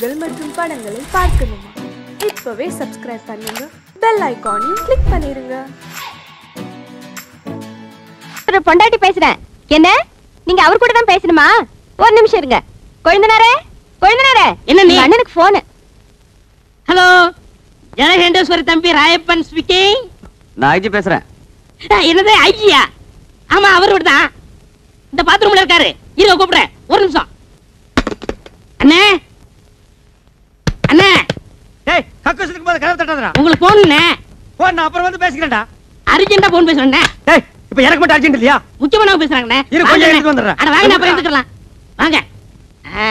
பாடல்கள் மற்றும் படங்களை பார்க்கணுமா? இப்பவே சப்ஸ்கிரைப் பண்ணுங்க. பெல் ஐகானையும் கிளிக் பண்ணிருங்க. பொண்டாட்டி பேசுறேன். என்ன? நீங்க அவர் கூட தான் பேசணுமா? ஒரு நிமிஷம் இருங்க. கொழுந்தனாரே கொழுந்தனாரே என்ன நீ? அண்ணனுக்கு போன் ஹலோ ஜனகண்டேஸ்வரி தம்பி ராயப்பன் ஸ்பீக்கிங் நான் ஐஜி பேசுறேன். என்னது ஐயா ஆமா அவர் தான். இந்த பாத்ரூம்ல இருக்காரு. இருங்க கூப்பிடுறேன். ஒரு நிமிஷம். அண்ணே? அண்ணே! டேய் கக்கூசுக்கு போது கதவு தட்டாதடா. உங்களுக்கு போனுண்ணே போ நான் அப்புறம் வந்து பேசிக்கிறேன்டா. அர்ஜென்ட்டா போன் பேசுறேன் டேய் இப்போ எனக்கு மட்டும் அர்ஜென்ட் இல்லையா? முக்கியமானவங்க பேசுறாங்கண்ணே. இரு, கொஞ்சம் வாங்கண்ணே. எடுத்துட்டு வந்துடுறேன். அட வாங்க அப்புறம் எடுத்துக்கலாம். வாங்க. ஆ.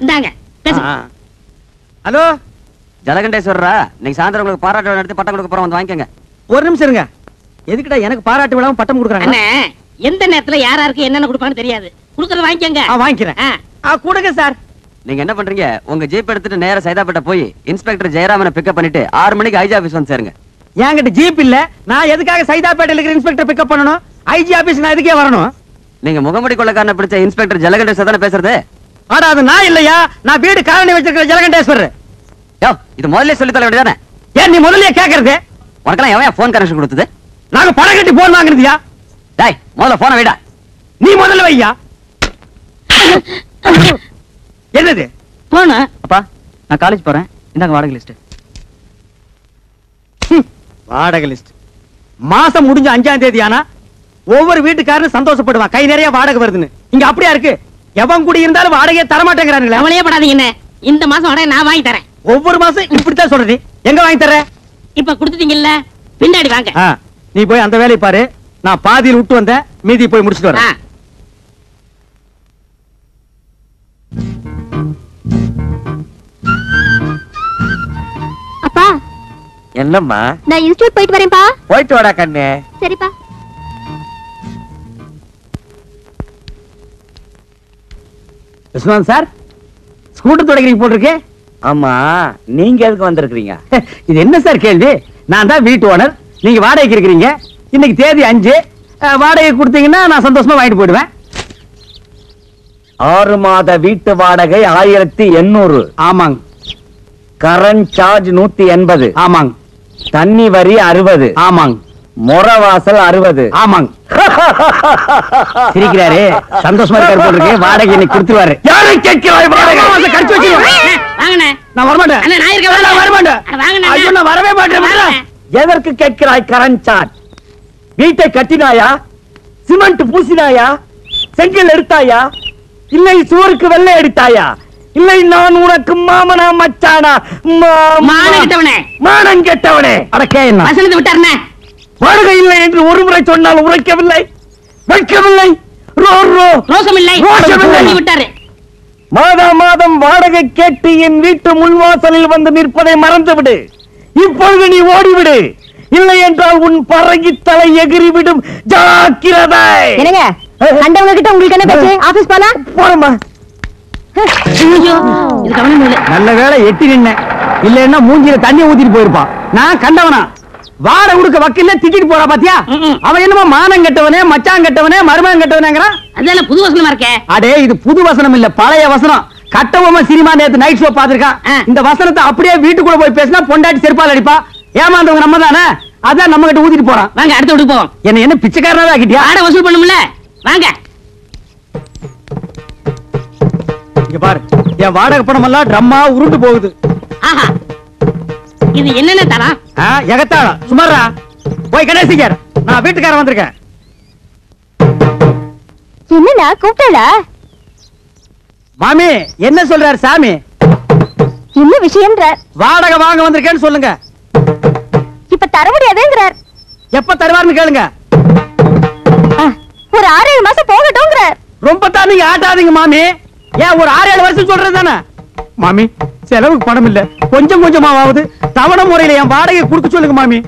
இந்தாங்க பேசுங்க ஹலோ? ஜலகண்டேஸ்வரரா நீங்க சாயந்தரம் உங்களுக்கு பாராட்டு விழா நடத்தி பட்டம் கொடுக்க போறோம் வந்து வாங்கிக்கோங்க. ஒரு நிமிஷம் இருங்க. எதுக்குடா எனக்கு பாராட்டு விழாவும் பட்டம் கொடுக்குறாங்க? அண்ணே எந்த நேரத்துல யார் யாருக்கு என்னென்ன கொடுப்பான்னு தெரியாது. கொடுக்கறத வாங்கிக்கங்க. ஆ வாங்கிக்கிறேன். கொடுங்க சார். நீங்க என்ன பண்றீங்க? உங்க ஜீப் எடுத்துட்டு நேரா சைதாப்பேட்டை போய் இன்ஸ்பெக்டர் ஜெயராமனை பிக்கப் பண்ணிட்டு ஆறு மணிக்கு ஐஜி ஆபீஸ் வந்து சேருங்க. என்கிட்ட ஜீப் இல்ல. நான் எதுக்காக சைதாப்பேட்டையில இருக்கிற இன்ஸ்பெக்டர் பிக்கப் பண்ணணும்? ஐஜி ஆபீஸ் நான் எதுக்கே வரணும்? நீங்க முகமுடி கொள்ளக்காரனை பிடிச்ச இன்ஸ்பெக்டர் ஜலகண்டேஸ்வர் தானே பேசுறது? ஆடா அது நான் இல்லையா? நான் வீடு காலனி வச்சிருக்கிற ஜலகண்டேஸ்வரர். யோ இது முதல்ல சொல்லி தர வேண்டியதானே ஏன் நீ முதல்ல கேக்குறது? உனக்கெல்லாம் எவன் ஃபோன் கனெக்ஷன் கொடுத்தது? நாங்க பணம் கட்டி போன் வாங்குறதுயா டேய் முதல்ல போனை வைடா. நீ முதல்ல வையா? என்னது? போன அப்பா நான் காலேஜ் போறேன். இந்தாங்க வாடகை லிஸ்ட் வாடகை லிஸ்ட் மாசம் முடிஞ்ச அஞ்சாம் தேதி ஆனா ஒவ்வொரு வீட்டுக்காரனும் சந்தோஷப்படுவான். கை நிறைய வாடகை வருதுன்னு. இங்க அப்படியா இருக்கு? எவன் கூடி இருந்தாலும் வாடகையை தரமாட்டேங்கிறானுங்களே. கவலையே படாதீங்கண்ணே இந்த மாசம் வாடகை நான் வாங்கி தரேன். ஒவ்வொரு மாசம் இப்படித்தான் சொல்றது. எங்க வாங்கி தர்ற? இப்ப கொடுத்துட்டீங்கல்ல பின்னாடி வாங்க. நீ போய் அந்த வேலையை பாரு. நான் பாதியில் விட்டு வந்தேன். மீதி போய் முடிச்சிட்டு. வரேன். என்னம்மா? நான் இன்ஸ்டியூட் போயிட்டு வரேன்ப்பா. போயிட்டு வாடா கண்ணு. சரிப்பா. விஸ்வநாத் சார் ஸ்கூட்டர் தொடக்கிறீங்க போட்டிருக்கு? ஆமா நீங்க எதுக்கு வந்திருக்கீங்க இது என்ன சார் கேள்வி? நான் தான் வீட்டு ஓனர் நீங்க வாடகைக்கு இருக்கிறீங்க. இன்னைக்கு தேதி அஞ்சு. வாடகை கொடுத்தீங்கன்னா நான் சந்தோஷமா வாங்கிட்டு போயிடுவேன். ஆறு மாத வீட்டு வாடகை ஆயிரத்தி எண்ணூறு. ஆமாங்க. கரண்ட் சார்ஜ் நூத்தி எண்பது. ஆமாங்க. தண்ணி வரி அறுபது. ஆமாங்க முறை வாசல் அறுபது. ஆமாங்க சிரிக்கிறாரு. சந்தோஷமா இருக்காரு போட்டிருக்கு வாடகை இன்னைக்கு கொடுத்துருவாரு. யாரை கேட்கிறாய் வாடகை? கடிச்சு வாங்கண்ணே. நான் அண்ணே, நான் இருக்கேன், நான் வரமாட்டேன். அட, வாங்கண்ணே. ஐயோ நான் வரவே மாட்டேன். எதற்கு கேட்கிறாய் சார்ஜ் வீட்டை கட்டினாயா? சிமெண்ட் பூசினாயா? செங்கல் எடுத்தாயா? இல்லை சுவருக்கு வெள்ளை அடித்தாயா? இல்லை நான் உனக்கு மாமனா மச்சானா? மானம் கெட்டவனே. மானம் கெட்டவனே. அடக்கே என்ன? வசனத்தை விட்டாருண்ணே வாடகை இல்லை என்று ஒரு முறை சொன்னால் உரைக்கவில்லை. வைக்கவில்லை. ரோ ரோ. ரோசம் இல்லை ரோஷம் இல்லை. சொல்லி விட்டாரு. மாதா மாதம் வாடகை கேட்டு என் வீட்டு முன்வாசலில் வந்து நிற்பதை மறந்துவிடு. இப்பொழுது நீ ஓடிவிடு. இல்லை என்றால் உன் பறகி தலை எகிறிவிடும் ஜாக்கிரதை. என்னங்க? கண்டவங்க கிட்ட உங்களுக்கு என்ன பேச்சு ஆபீஸ் போலாம் போறமா நல்ல வேளை எட்டி நின்ன இல்லன்னா மூஞ்சில தண்ணி ஊத்திட்டு போயிருப்பான் நான் கண்டவனா? வாட உடுக்க வக்கீல்ல திட்டிட்டு போறா பாத்தியா. அவன் என்னமோ மானம் கெட்டவனே மச்சான் கெட்டவனே மருமகன் கெட்டவனேங்கிறான் அதெல்லாம் புது வசனமா இருக்கே? அடே இது புது வசனம் இல்ல பழைய வசனம். கட்டபொம்மை சினிமா நேத்து நைட் ஷோ பாத்திருக்கான். இந்த வசனத்தை அப்படியே வீட்டுக்குள்ள போய் பேசினா பொண்டாட்டி செருப்பால் அடிப்பா. ஏமாந்தவங்க நம்ம தானே அதான் நம்ம கிட்ட ஊத்திட்டு போறான். வாங்க அடுத்த வீட்டுக்கு போவோம். என்ன என்ன பிச்சைக்காரனாவே ஆக்கிட்டியா? வாடகை வசூல் பண்ணும்ல. வாங்க. இங்க பாரு. என் வாடகை பணம் எல்லாம் ட்ரம்மா உருண்டு போகுது. ஆஹா. இது என்னென்ன தரம் ஆ, எகத்தாளம். சுமாரா? போய் கணேசிக்கார் நான் வீட்டுக்காரன் வந்திருக்கேன். என்னண்ணா கூப்பிட்டா மாமி என்ன சொல்றாரு சாமி? என்ன விஷயம்ன்ற? வாடகை வாங்க வந்திருக்கேன்னு சொல்லுங்க. இப்ப தர முடியாதுங்கிறார். எப்ப தருவாருன்னு கேளுங்க. ஒரு ஆறு ஏழு மாசம் போகட்டும்ங்கிறார். ரொம்ப தான் நீங்க ஆட்டாதீங்க மாமி. ஏன் ஒரு ஆறு ஏழு வருஷம் சொல்றது தானே? மாமி செலவுக்கு பணம் இல்ல. கொஞ்சம் கொஞ்சமாவது தவணை முறையில என் வாடகை கொடுக்க சொல்லுங்க மாமி.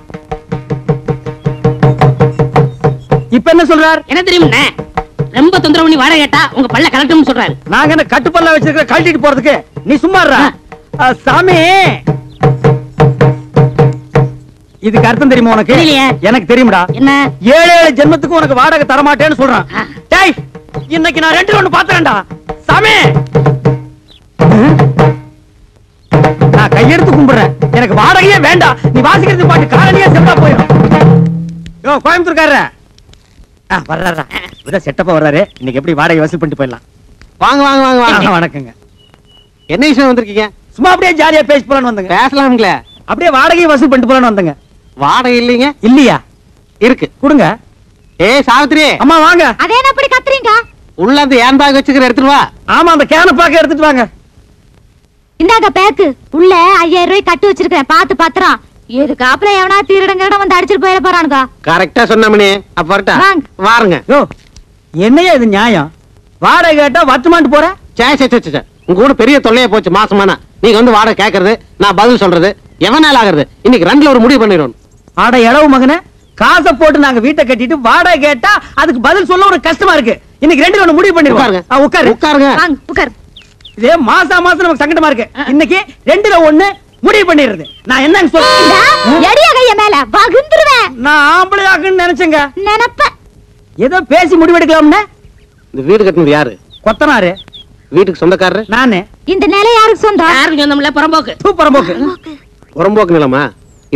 இப்ப என்ன சொல்றார்? என்ன தெரியும்ண்ணே ரொம்ப தொந்தரவு பண்ணி வாடகை கேட்டா உங்க பல்ல கலட்டும்னு சொல்றாரு. நாங்க என்ன கட்டுப்பல்ல வச்சிருக்க கழட்டிட்டு போறதுக்கு? நீ சும்மா இருடா. ஆ, சாமி. இதுக்கு அர்த்தம் தெரியுமா உனக்கு. எனக்கு தெரியும்டா. என்ன? ஏழு ஏழு ஜென்மத்துக்கு உனக்கு வாடகை தர மாட்டேன்னு சொல்றான் இன்னைக்கு நான் ரெண்டு ஒண்ணு பாத்துறேன்டா. சாமி! எனக்கு வாடகையே வேண்டாம். நீ வாசிக்கிறது பாட்டு காலனியே செத்தா போயிடும் யோ கோயம்புத்தூர்காரர. ஆ வர்றாரா விட செட்டப்பா வர்றாரு. இன்னைக்கு எப்படி வாடகை வசூல் பண்ணிட்டு போயிடலாம். வாங்க வாங்க வாங்க வாங்க. வணக்கங்க. என்ன விஷயம் வந்திருக்கீங்க? சும்மா அப்படியே ஜாலியா பேசி போலான்னு வந்தங்க. பேசலாம்ங்களே. அப்படியே வாடகை வசூல் பண்ணிட்டு போலான்னு வந்தங்க. வாடகை இல்லைங்க? இல்லையா? இருக்கு. கொடுங்க. ஏய் சாவித்ரி அம்மா வாங்க. அதே என்ன அப்படி கத்துறீங்க? உள்ள அந்த ஏன் பேக் வச்சுக்கிற எடுத்துட்டு வா. ஆமா அந்த கேன பாக்க எடுத்துட்டு வாங்க. இந்தாங்க பேக்கு உள்ள ஐயாயிரம் ரூபாய் கட்டி வச்சிருக்கேன் பாத்து பத்திரம். இதுக்கு அப்புறம் எவனா திருடங்க வந்து அடிச்சிட்டு போயிட போறானுங்க? கரெக்டா சொன்னமணி அப்ப வரட்டா. வாருங்க. யோ என்னையா இது நியாயம்? வாடகை கேட்டா வட்டுமான்ட்டு போற? சே, சே சே. உங்க கூட பெரிய தொல்லையா போச்சு மாசமானா. நீங்க வந்து வாடகை கேக்குறது நான் பதில் சொல்றது எவனால ஆகுறது? இன்னைக்கு ரெண்டுல ஒரு முடிவு பண்ணிடுவோம். ஆட இளவு மகனே. காசை போட்டு நாங்க வீட்டை கட்டிட்டு வாடகை கேட்டா அதுக்கு பதில் சொல்ல ஒரு கஷ்டமா இருக்கு. இன்னைக்கு ரெண்டு ஒண்ணு முடிவு பண்ணிருவாங்க உட்காருங்க. உட்காரு. உட்காருங்க. வாங்க உட்கார். இதே மாசா மாசம் நமக்கு சங்கடமா இருக்கு. இன்னைக்கு ரெண்டுல ஒண்ணு முடிவு பண்ணிடுறது. நான் என்னன்னு சொல்ல. எடியா கைய மேல வகுந்துருவேன். நான் ஆம்பளை ஆக்குன்னு நினைச்சேங்க. நினைப்ப ஏதோ பேசி முடிவெடுக்கலாம்னு இந்த வீடு கட்டினது யாரு? கொத்தனாரு. வீட்டுக்கு சொந்தக்காரரு? நானு. இந்த நிலை யாருக்கு சொந்தம்? யாருக்கும் சொந்தமில்ல புறம்போக்கு. சூப்பர் போக்கு புறம்போக்கு. நிலமா?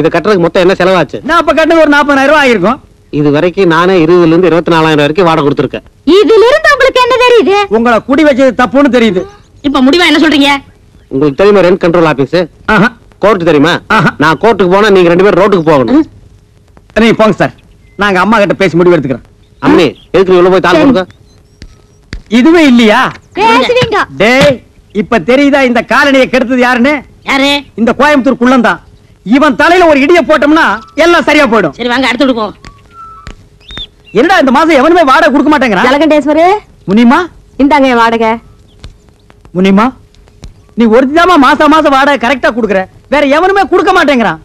இதை கட்டுறதுக்கு மொத்தம் என்ன செலவாச்சு? நான் அப்ப கட்டது ஒரு நாற்பதாயிரம் ரூபாய் ஆயிருக்கும் இது வரைக்கும் நானே இருபதுல இருந்து இருபத்தி நாலாயிரம் வரைக்கும் வாடகை கொடுத்துருக்கேன். இதுல இருந்து உங்களுக்கு என்ன தெரியுது? உங்களை குடி வச்சது தப்புன்னு தெரியுது. இப்ப முடிவா என்ன சொல்றீங்க? உங்களுக்கு தெரியுமா ரெண்ட் கண்ட்ரோல் ஆபீஸ் ஆஹா. கோர்ட் தெரியுமா? ஆஹா. நான் கோர்ட்டுக்கு போனா நீங்க ரெண்டு பேரும் ரோட்டுக்கு போகணும். நீங்க போங்க சார். நாங்க அம்மா கிட்ட பேசி முடிவு எடுத்துக்கிறோம். அம்மி எதுக்கு உள்ள போய் தாள் கொடுக்க? இதுவே இல்லையா? பேசுவீங்க டேய் இப்ப தெரியுதா இந்த காலனியை கெடுத்தது யாருன்னு? யாரு? இந்த கோயம்புத்தூர் குள்ளந்தான் இவன் தலையில ஒரு இடிய போட்டோம்னா எல்லாம் சரியா போயிடும். சரி வாங்க அடுத்து விடுப்போம் என்னடா இந்த மாசம் எவனுமே வாடகை கொடுக்க மாட்டேங்கிறான்? ஜலகண்டேஸ்வரு முனிமா? இந்தாங்க என் வாடகை. முனிமா நீ ஒருத்திதாமா மாசம் மாசம் வாடகை கரெக்டா குடுக்குற. வேற எவனுமே கொடுக்க மாட்டேங்கிறான்.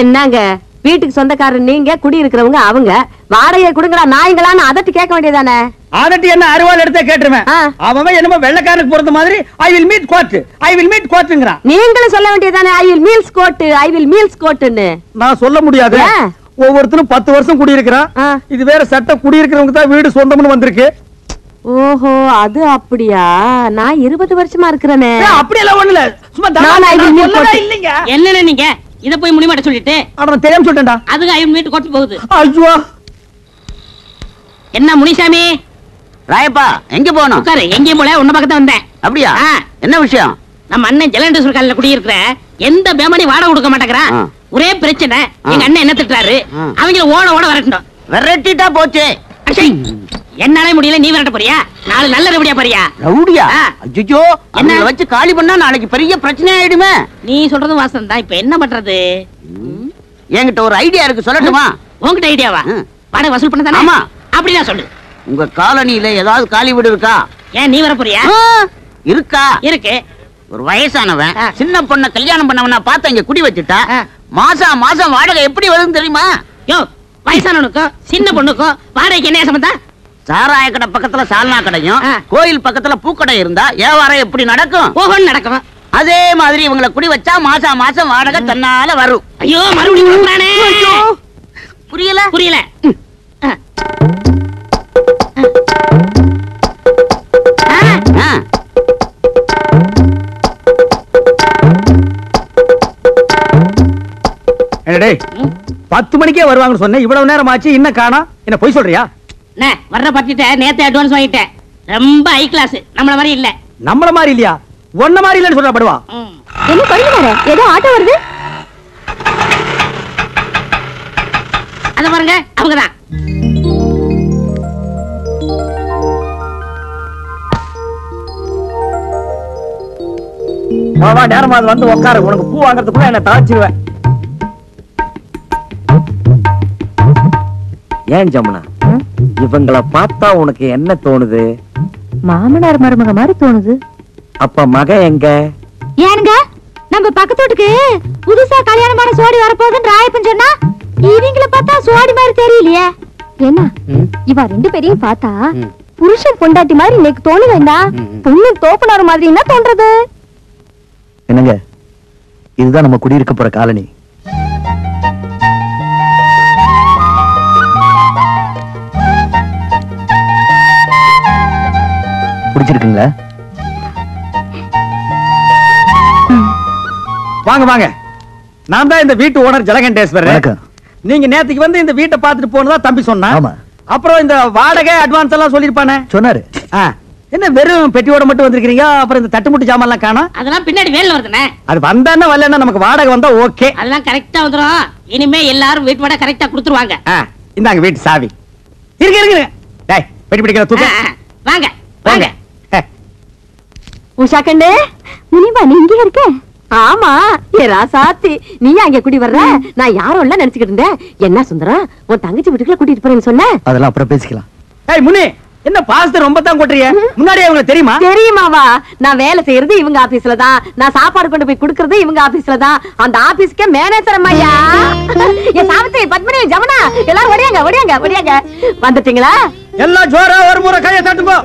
என்னங்க? வீட்டுக்கு சொந்தக்காரர் நீங்க குடி இருக்கிறவங்க அவங்க. வாடகை கொடுங்கடா நாய்ங்களான்னு அதட்டி கேட்க வேண்டியதானே அதட்டி என்ன அருவாள் எடுத்தே கேட்டுருவேன். அவன் என்னமோ வெள்ளக்காரனுக்கு பொறுத்த மாதிரி I will meet court I will meet கோர்ட்டுங்கிறான் நீங்களும் சொல்ல வேண்டியதானே I will meals court I will meals கோட்டுன்னு நான் சொல்ல முடியாது? ஒவ்வொருத்தரும் பத்து வருஷம் குடியிருக்கிறான். இது வேற சட்ட குடியிருக்கிறவங்க தான் வீடு சொந்தம்னு வந்திருக்கு. ஓஹோ அது அப்படியா? நான் இருபது வருஷமா இருக்கிறேனே. அப்படியெல்லாம் ஒண்ணு இல்ல சும்மா. இல்லைங்க. என்னன்னு நீங்க? இத போய் முடிமாட்ட சொல்லிட்டு. அட, நான் தெரியாம சொல்லிட்டேன்டா. அதுக்கு ஐயன் வீட்டு கொட்டு போகுது. ஐயோ. என்ன முனிசாமி? ராயப்பா எங்க போகணும்? உட்காரு எங்கேயும் போல உன்ன பக்கத்துல வந்தேன். அப்படியா. என்ன விஷயம்? நம்ம அண்ணன் ஜலண்டேஸ்வர் காலில் குடியிருக்கிற எந்த பேமணி வாடகை கொடுக்க மாட்டேங்கிறான். ஒரே பிரச்சனை. எங்க அண்ணன் என்ன திட்டுறாரு. அவங்கள ஓட ஓட வரட்டும் விரட்டிட்டா போச்சு. என்னாலே முடியல நீ விரட்ட போறியா? நாலு நல்ல ரெபடியா போறியா? ரவுடியா. அஜிஜோ என்ன? வச்சு காலி பண்ணா நாளைக்கு பெரிய பிரச்சனை ஆயிடுமே. நீ சொல்றது வாசம் தான். இப்ப என்ன பண்றது? என்கிட்ட ஒரு ஐடியா இருக்கு சொல்லட்டுமா? உன்கிட்ட ஐடியாவா ம். வாடகை வசூல் பண்ண தானே? ஆமா. அப்படின்னா சொல்லு. உங்க காலனியில ஏதாவது காலி வீடு இருக்கா? ஏன் நீ வர போறியா? இருக்கா? இருக்கு. ஒரு வயசானவன். சின்ன பொண்ண கல்யாணம் பண்ணவனா பார்த்து இங்க குடி வச்சுட்டா. மாசம் மாசம் வாடகை எப்படி வருதுன்னு தெரியுமா? யோ வயசானவனுக்கும் சின்ன பொண்ணுக்கும் வாடகைக்கு என்ன சம்பந்தம் சாராய கடை பக்கத்துல சால்னா கடையும். கோயில் பக்கத்துல பூக்கடை இருந்தா வியாபாரம் எப்படி நடக்கும்? ஓஹோன்னு நடக்கும். அதே மாதிரி இவங்களை குடி வச்சா மாசம் மாசம் வாடகை தன்னால வரும். ஐயோ மறுபடியும். புரியல? புரியல. டேய் பத்து மணிக்கே வருவாங்கன்னு சொன்னேன். இவ்வளவு நேரம் ஆச்சு இன்னும் காணா என்ன பொய் சொல்றியா? அண்ணே, வர்ற பத்திட்ட நேத்து அட்வான்ஸ் வாங்கிட்டேன். ரொம்ப ஹை கிளாஸ் நம்மள மாதிரி இல்ல. நம்மள மாதிரி இல்லையா? ஒன்ன மாதிரி இல்லைன்னு சொல்றா படுவா. என்ன கொழுந்துனாரு ஏதோ ஆட்டோ வருது? அத பாருங்க அவங்கதான். வா வா நேரமா அது வந்து உட்காரு உனக்கு பூ வாங்குறதுக்குள்ள என்ன தாச்சிருவேன் ஏன் ஜமுனா? இவங்கள பார்த்தா உனக்கு என்ன தோணுது? மாமனார் மருமக மாதிரி தோணுது. அப்ப மக எங்க? ஏனுங்க? நம்ம பக்கத்து வீட்டுக்கு புதுசா கல்யாணமான சோடி வரப்போகுதுன்னு ராயப்பன் சொன்னா இவங்கள பார்த்தா சோடி மாதிரி தெரியலையே. என்ன? இவ ரெண்டு பேரையும் பார்த்தா புருஷன் பொண்டாட்டி மாதிரி இன்னைக்கு தோணு வேண்டாம் பொண்ணு தோப்புனார் மாதிரி என்ன தோன்றது? என்னங்க? இதுதான் நம்ம குடியிருக்க போற காலனி. பிடிச்சிருக்குங்களா? வாங்க வாங்க. நான் தான் இந்த வீட்டு ஓனர் ஜலகண்டேஸ்வரர். நீங்க நேத்துக்கு வந்து இந்த வீட்டை பார்த்துட்டு போனதா தம்பி சொன்னா. அப்புறம் இந்த வாடகை அட்வான்ஸ் எல்லாம் சொல்லிருப்பானே சொன்னாரு. என்ன வெறும் பெட்டியோட மட்டும் வந்திருக்கீங்க அப்புறம் இந்த தட்டுமுட்டு ஜாமான் எல்லாம் காணோம்? அதெல்லாம் பின்னாடி வேலை வருதுண்ணே. அது வந்தானே வரலன்னா நமக்கு வாடகை வந்தா ஓகே. அதெல்லாம் கரெக்டா வந்துரும். இனிமே எல்லாரும் வீட்டு வாடகை கரெக்டா கொடுத்துருவாங்க. இந்தாங்க வீட்டு சாவி. இருக்கு இருக்கு டேய் பெட்டி பிடிக்கிற தூக்க. வாங்க வாங்க. உஷா கண்ணு முனிமா நீ இங்கே இருக்க? ஆமா ஏ ராசாத்தி நீ அங்க குடி வர்ற? நான் யாரும் இல்ல நினைச்சுக்கிட்டு இருந்தேன்? என்ன சுந்தரம் உன் தங்கச்சி வீட்டுக்குள்ள கூட்டிட்டு போறேன்னு சொன்ன? அதெல்லாம் அப்புறம் பேசிக்கலாம். ஏய் முனி என்ன பாசத்தை ரொம்ப தான் கொட்டுறிய? முன்னாடியே உங்களுக்கு தெரியுமா? தெரியுமாவா? நான் வேலை செய்யறது இவங்க ஆபீஸ்ல தான். நான் சாப்பாடு கொண்டு போய் குடுக்கறது இவங்க ஆபீஸ்ல தான். அந்த ஆபீஸ்க்கே மேனேஜர் அம்மையா என் சாவித்திரி பத்மினி ஜமுனா எல்லாரும் ஒடியாங்க ஒடியாங்க ஒடியாங்க வந்துட்டீங்களா? எல்லாம் ஜோரா ஒரு முறை கையை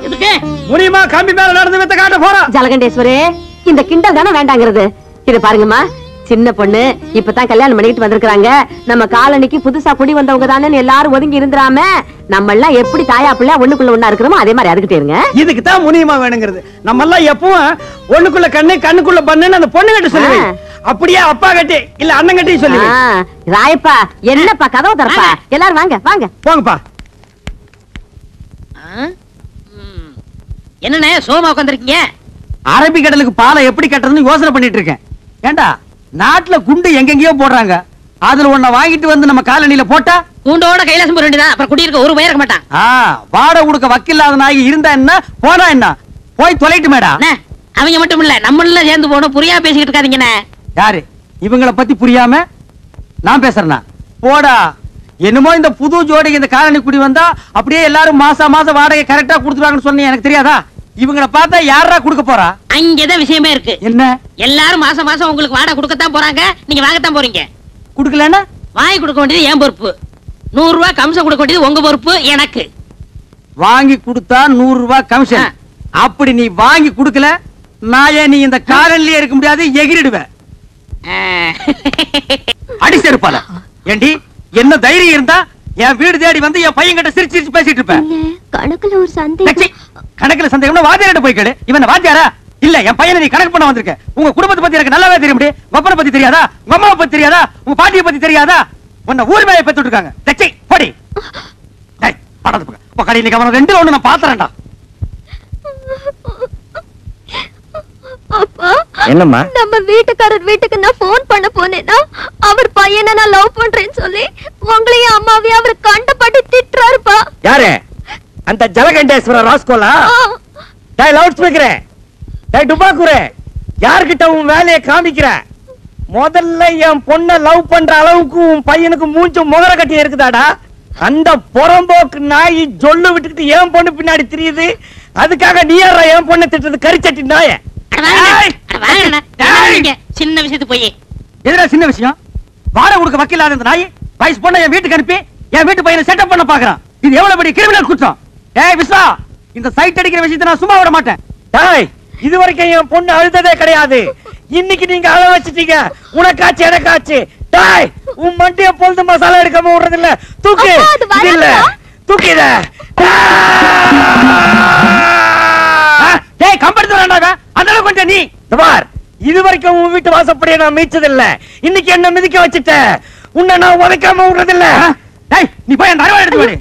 எதுக்கு? முனிமா கம்பி மேல நடந்து வித்த காட்ட போறோம் ஜலகண்டேஸ்வரே இந்த கிண்டல் தானே வேண்டாங்கிறது. இது பாருங்கம்மா சின்ன பொண்ணு இப்பதான் கல்யாணம் பண்ணிட்டு வந்திருக்காங்க நம்ம காலனிக்கு புதுசா குடி வந்தவங்க தானே எல்லாரும் ஒதுங்கி இருந்துராம நம்ம எல்லாம் எப்படி தாயா பிள்ளை ஒண்ணுக்குள்ள ஒண்ணா இருக்கிறோமோ அதே மாதிரி அதுக்கிட்டே இருங்க. இதுக்கு தான் முனியமா வேணுங்கிறது. நம்ம எல்லாம் எப்பவும் ஒண்ணுக்குள்ள கண்ணு கண்ணுக்குள்ள பண்ணுன்னு அந்த பொண்ணு கிட்ட சொல்லுவேன். அப்படியே அப்பா கட்டி இல்ல அண்ணன் கட்டி சொல்லுவேன். ராயப்பா என்னப்பா கதவு தரப்பா எல்லாரும் வாங்க வாங்க. போங்கப்பா. என்னண்ணே சோமா உட்காந்துருக்கீங்க அரபி கடலுக்கு பாலை எப்படி கட்டுறதுன்னு யோசனை பண்ணிட்டு இருக்கேன். ஏண்டா நாட்டுல குண்டு எங்கெங்கயோ போடுறாங்க. அதுல ஒன்ன வாங்கிட்டு வந்து நம்ம காலனில போட்டா? கூண்டோட கைலாசம் போக வேண்டியதான் அப்புறம் குடியிருக்க ஒரு இருக்க மாட்டான். ஆ வாடகை கொடுக்க வக்கில்லாத நாய் இருந்தா என்ன போனா என்ன? போய் தொலைட்டு மேடா அவங்க மட்டும் இல்ல நம்மள சேர்ந்து போகணும். புரியா பேசிக்கிட்டு இருக்காதீங்கண்ணே. யாரு? இவங்கள பத்தி புரியாம நான் பேசுறேனா போடா. என்னமோ இந்த புது ஜோடிக்கு இந்த காலனி குடி வந்தா அப்படியே எல்லாரும் மாசம் மாசம் வாடகை கரெக்டா கொடுத்துருவாங்கன்னு சொன்னீங்க. எனக்கு தெரியாதா? இவங்கள பார்த்தா யாரா கொடுக்க போறா? அங்கதான் விஷயமே இருக்கு. என்ன? எல்லாரும் மாசம் மாசம் உங்களுக்கு வாடகை கொடுக்கத்தான் போறாங்க. நீங்க வாங்கத்தான் போறீங்க. கொடுக்கலன்னா? வாங்கி கொடுக்க வேண்டியது என் பொறுப்பு. நூறு ரூபாய் கம்சம் கொடுக்க வேண்டியது உங்க பொறுப்பு எனக்கு. வாங்கி கொடுத்தா நூறு ரூபாய் கமிஷன். அப்படி நீ வாங்கி கொடுக்கல நான் நீ இந்த காலனிலே இருக்க முடியாது எகிரிடுவேன். அடி செருப்பால. ஏண்டி? என்ன தைரியம் இருந்தா என் வீடு தேடி வந்து என் பையன் கிட்ட சிரிச்சு சிரிச்சு பேசிட்டு இருப்பேன். கணக்குல ஒரு சந்தேகம். கணக்குல சந்தேகம்னா வாத்தியார்ட்ட போய் கேளு. இவன் வாத்தியாரா? இல்ல என் பையனை நீ கணக்கு பண்ண வந்திருக்க. உங்க குடும்பத்தை பத்தி எனக்கு நல்லாவே தெரியும் அப்பனை பத்தி தெரியாதா? உங்க அம்மாவை பத்தி தெரியாதா? உங்க பாட்டியை பத்தி தெரியாதா? உன்னை ஊர் மேய பெத்து இருக்காங்க லட்சி போடி. டேய் படத்து பக்கம் உக்காடி இன்னைக்கு அவன ரெண்டு ஒண்ணு நான் பாத்துறேன்டா. அப்பா என்னம்மா? நம்ம வீட்டுக்காரர் வீட்டுக்கு நான் போன் பண்ண போனேன்னா அவர் பையனை நான் லவ் பண்றேன்னு சொல்லி உங்களையும் அம்மாவையும் அவர் கண்டபடி திட்டுறாருப்பா. யாரு? அந்த ஜலகண்டேஸ்வர ராஸ்கோலா. டேய் லவுட் ஸ்பீக்கரே டேய் டுபாக்குரே யார்கிட்ட உன் வேலையை காமிக்கிற? முதல்ல என் பொண்ண லவ் பண்ற அளவுக்கு உன் பையனுக்கு மூஞ்சும் முகர கட்டி இருக்குதாடா? அந்த புறம்போக்கு நாய் ஜொல்லு விட்டுக்கிட்டு என் பொண்ணு பின்னாடி தெரியுது. அதுக்காக நீ யாரா என் பொண்ணை திட்டுறது? கரிச்சட்டி நாய. சின்ன போய். விஷயம்? வாடகை கொடுக்க வக்கீலாத இந்த நாய் வயசு பொண்ணை என் வீட்டுக்கு அனுப்பி என் வீட்டு பையனை செட்டப் பண்ண பாக்குறான். இது எவ்வளவு பெரிய கிரிமினல் குற்றம்? ஏய் விஸ்வா இந்த சைட் அடிக்கிற விஷயத்தை நான் சும்மா விட மாட்டேன். டேய் இது வரைக்கும் என் பொண்ணு அழுததே கிடையாது. இன்னைக்கு நீங்க அழ வச்சிட்டீங்க. உனக்காச்சு எனக்காச்சு. டேய் உன் மண்டிய பொழுது மசாலா எடுக்காம விடுறது இல்ல தூக்கு இல்ல. வராதா? தூக்கு இத. ஆ, டேய் கம்பெடுத்து வேண்டாங்க அளவுக்கு கொஞ்சம் நீ. பார். இது வரைக்கும் உன் வீட்டு வாசப்படியை நான் மீச்சது இல்ல இன்னைக்கு என்ன மிதிக்க வச்சுட்ட. உன்னை நான் உதைக்காம விடுறது இல்ல ஆ, டேய் நீ போய் அந்த அருவாள் எடுத்து வாடி.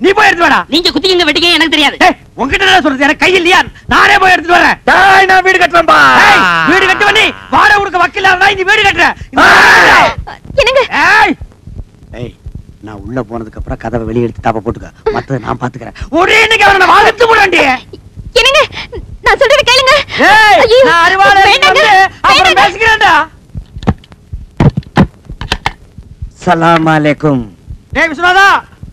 நீ போய் எடுத்து வாடா. நீங்க குத்திக்கிங்க வெட்டிக்க எனக்கு தெரியாது. டேய் உன்கிட்ட என்ன சொல்றது? எனக்கு இல்லையா? நானே போய் எடுத்துட்டு வரேன். டேய் நான் வீடு கட்டுறேன்பா டேய், வீடு கட்டுவ நீ. வாடகை கொடுக்க வக்கீலாத நீ வீடு கட்டுற. இந்த ஏய். என்னங்க? ஏய். நான் உள்ள போனதுக்கு அப்புறம் கதவை வெளிய எடுத்து தாப்ப போட்டுக்க. மத்தத நான் பாத்துக்கறேன். ஒரே இன்னைக்கு அவனை நான் வாங்கத்து போடாண்டி என்னங்க? நான் சொல்றது கேளுங்க. ஏய் நான் அருவாளை வந்து அப்புறம். பேசிக்கிறேன்டா. சலாம் அலைக்கும். டேய் விஸ்வநாதா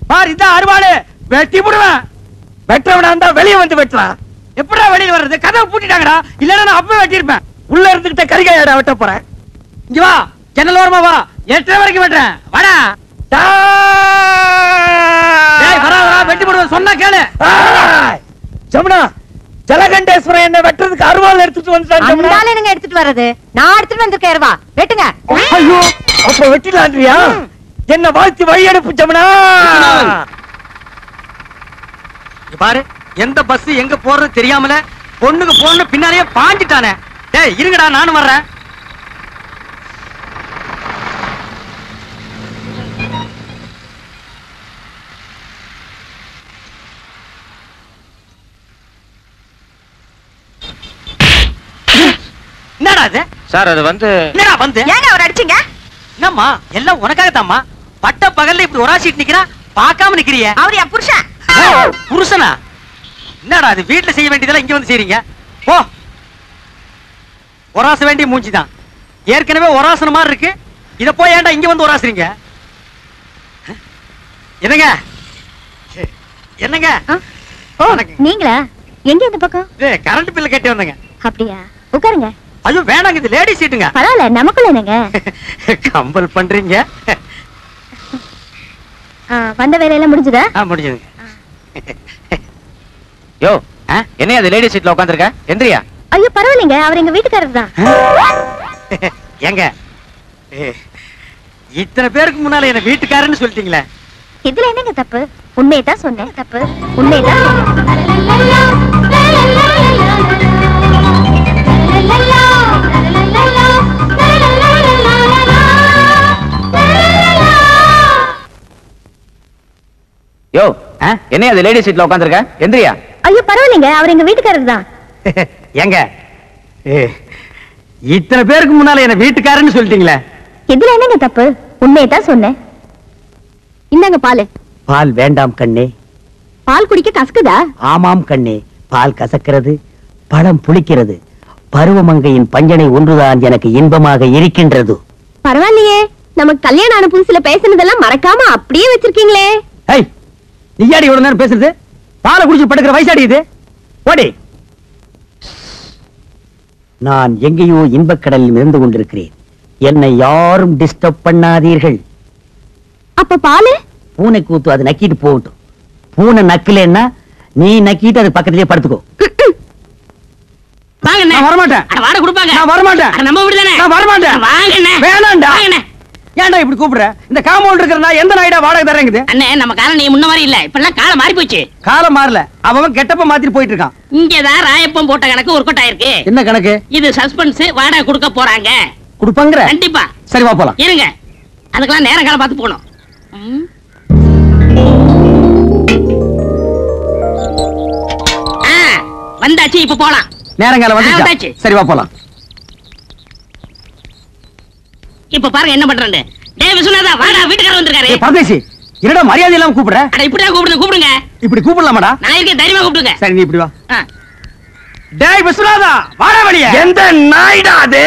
பார் இதான் அருவாளு வெட்டி போடுவேன். வெட்டுறவனா இருந்தா வெளியே வந்து வெட்டலாம் எப்படிடா வெளியில வர்றது? கதவை பூட்டிட்டாங்கடா. இல்லன்னா நான் அப்பவே வெட்டியிருப்பேன். உள்ள இருந்துகிட்ட கரிகாயடா வெட்ட போறேன். இங்க வா ஜன்னல் ஓரமா வா. எட்டரை வரைக்கும் வெட்டுறேன். வாடா. டேய் வரா வரா வெட்டி போடுவேன். சொன்னா கேளு. ஜமுனா ஜலகண்டேஸ்வரன் என்ன வெட்டுறதுக்கு அருவாள் எடுத்துட்டு அந்த நீங்க எடுத்துட்டு வர்றது? நான் எடுத்துட்டு வந்திருக்கேன் இருவா வெட்டுங்க. ஐயோ அப்ப வெட்டிலான்றியா என்ன வாழ்த்தி வழி அனுப்பு ஜமுனா இங்க பாரு எந்த பஸ் எங்க போறது தெரியாமல பொண்ணுக்கு பொண்ணு பின்னாலேயே பாஞ்சிட்டானே. டேய் இருங்கடா நானும் வர்றேன். என்னடா இது? சார் அது வந்து என்னடா வந்து? ஏங்க அவர் அடிச்சீங்க? என்னம்மா எல்லாம் உனக்காகத்தாம்மா. பட்ட பகல்ல இப்படி ஒராசிட்டு நிக்கிறா? பார்க்காம நிக்கிறிய. அவர் என் புருஷன். புருஷனா? என்னடா அது வீட்டுல செய்ய வேண்டியதெல்லாம் இங்க வந்து செய்றீங்க? போ. ஒராச வேண்டிய மூஞ்சிதான். ஏற்கனவே ஒராசன மாதிரி இருக்கு. இத போய் ஏன்டா இங்க வந்து ஒராசுறீங்க? என்னங்க? என்னங்க. நீங்களா? எங்க இந்த பக்கம்? கரண்ட் பில்ல கட்டி வந்தங்க. அப்படியா? உட்காருங்க. ஐயோ வேணாங்க இது லேடி சீட்டுங்க பரவாயில்ல நமக்குள்ள என்னங்க கம்பல் பண்றீங்க ஆ, வந்த வேலையெல்லாம் முடிஞ்சுதா ஆ, முடிஞ்சதுங்க யோ என்ன அது லேடி சீட்ல உட்காந்துருக்க எந்திரியா ஐயோ பரவாயில்லைங்க அவர் எங்க வீட்டுக்காரர் தான் ஏங்க ஏ, இத்தனை பேருக்கு முன்னால என்ன வீட்டுக்காரன்னு சொல்லிட்டீங்களே இதுல என்னங்க தப்பு உண்மையை தான் சொன்னேன் தப்பு உண்மையை தான் யோ என்ன அது லேடி சீட்ல உட்காந்துருக்க எந்திரியா? ஐயோ பரவாயில்லைங்க. அவர் எங்க வீட்டுக்காரர் தான். ஏங்க ஏ, இத்தனை பேருக்கு முன்னால என்ன வீட்டுக்காரன்னு சொல்லிட்டீங்களே. இதுல என்னங்க தப்பு? உண்மையை தான் சொன்னேன். இந்தாங்க பால். பால் வேண்டாம் கண்ணே. பால் குடிக்க கசக்குதா? ஆமாம் கண்ணே. பால் கசக்கிறது பழம் புளிக்கிறது. பருவமங்கையின் பஞ்சனை ஒன்றுதான் எனக்கு இன்பமாக இருக்கின்றது. பரவாயில்லையே. நமக்கு கல்யாணம் ஆன புதுசுல பேசுனதெல்லாம் மறக்காம அப்படியே வச்சிருக்கீங்களே. நீயாடி இவ்வளவு நேரம் பேசுறது? பாலை குடிச்சு படுக்கிற வயசாடி இது? ஓடி நான் எங்கேயோ இன்பக்கடலில் இருந்து கொண்டிருக்கிறேன். என்னை யாரும் டிஸ்டர்ப் பண்ணாதீர்கள். அப்ப பாலு? பூனை கூத்து அது நக்கிட்டு போகட்டும். பூனை நக்கலன்னா நீ நக்கிட்டு அது பக்கத்திலேயே படுத்துக்கோ. வரமாட்டேன். வரமாட்டேன். நம்ம வீடு தானே. நான் வரமாட்டேன். வாங்க ஏன்டா இப்படி கூப்பிடுற? இந்த காம்பவுண்ட் இருக்கிற நான் எந்த நாயிடா வாடகை தரேங்குது அண்ணே நம்ம காலம் நீ முன்ன மாதிரி இல்ல. இப்பெல்லாம் காலம் மாறி போச்சு காலம் மாறல. அவன் கெட்டப்ப மாத்திட்டு போயிட்டு இருக்கான் இங்கதான் ராயப்பம் போட்ட கணக்கு ஒர்க் அவுட் ஆயிருக்கு என்ன கணக்கு? இது சஸ்பென்ஸ் வாடகை கொடுக்க போறாங்க. கொடுப்பாங்கிற? கண்டிப்பா. சரி வா போலாம். இருங்க. அதுக்கெல்லாம் நேரம் காலம் பார்த்து போகணும். வந்தாச்சு இப்ப போலாம். வந்துச்சா வந்தாச்சு. சரி வா போலாம். இப்ப பாருங்க என்ன பண்றேன்னு டேய் விஸ்வநாதா வாடா வீட்டுக்காரர் வந்திருக்காரு. பரதேசி என்னடா மரியாதை இல்லாம கூப்பிடுற? அட இப்படிதான் கூப்பிடுங்க கூப்பிடுங்க. இப்படி கூப்பிடலாமாடா? நான் இருக்கேன் தைரியமா கூப்பிடுங்க. சரி நீ இப்படி வா. டேய் விஸ்வநாதா வாடா வெளிய. எந்த நாய்டா அது?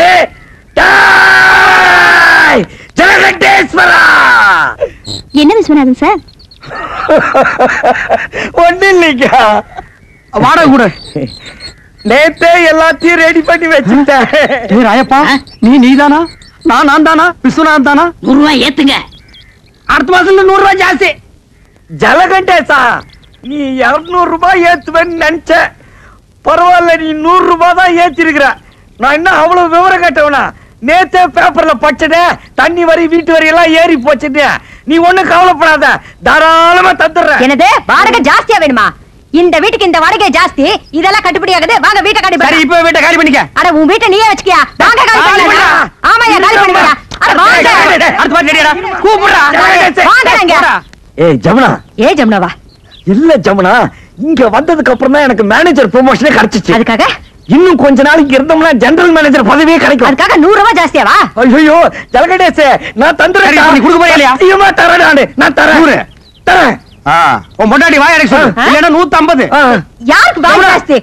டேய்! ஜெகதீஸ்வரா என்ன விஸ்வநாதன் சார்? ஒண்ணு இல்லைங்க வாடகை கூட. நேத்தே எல்லாத்தையும் ரெடி பண்ணி வச்சுட்டேன். ராயப்பா? நீ நீதானா? நான் நான் தானா? விஸ்வநாதன் தானா? நூறு ரூபாய் ஏத்துங்க. அடுத்த மாசம் நூறு ரூபாய் ஜாஸ்தி ஜலகண்டேசா நீ இருநூறு ரூபாய் ஏத்துவேன்னு நினைச்ச. பரவாயில்ல நீ நூறு ரூபாய் தான் ஏத்திருக்கிற. நான் என்ன அவ்வளவு விவரம் கேட்டவனா? நேத்தே பேப்பர்ல படிச்சதே தண்ணி வரி வீட்டு வரி எல்லாம் ஏறி போச்சுட்டு நீ ஒண்ணும் கவலைப்படாத. தாராளமா தந்துடுறேன். என்னது? வாடகை ஜாஸ்தியா வேணுமா? இந்த வீட்டுக்கு இந்த வாடகை ஜாஸ்தி. இதெல்லாம் கட்டுப்படி ஆகுது. வாங்க வீட்டை காலி சரி பண்ணு இப்ப வீட்டை காலி பண்ணிக்க. அட உன் வீட்டை நீயே வச்சுக்கியா? வாங்க காலி பண்ணு. ஆமாயா காலி பண்ணுங்க அட வாங்க. அடுத்த மாதிரி ரெடியாடா கூப்பிடுறா. வாங்க. ஏய் ஜமுனா. ஏ ஜமுனாவா? இல்ல ஜமுனா. இங்க வந்ததுக்கு அப்புறம் தான் எனக்கு மேனேஜர் ப்ரொமோஷனே கிடைச்சிச்சு. அதுக்காக? இன்னும் கொஞ்ச நாள் இங்க இருந்தோம்னா ஜெனரல் மேனேஜர் பதவியே கிடைக்கும். அதுக்காக நூறு ரூபாய் ஜாஸ்தியாவா? ஐயோ ஜலகடேசே நான் தந்துறேன் கொடுக்க போறியா இல்லையா? ஐயோ தரேன் நானு. நான் தரேன். நூறு. தரேன். உன் பொண்டாட்டி வாய் அடைக்க சொல்லு. ஐம்பது ஆ. யாருக்கு பால் ஜாஸ்தி?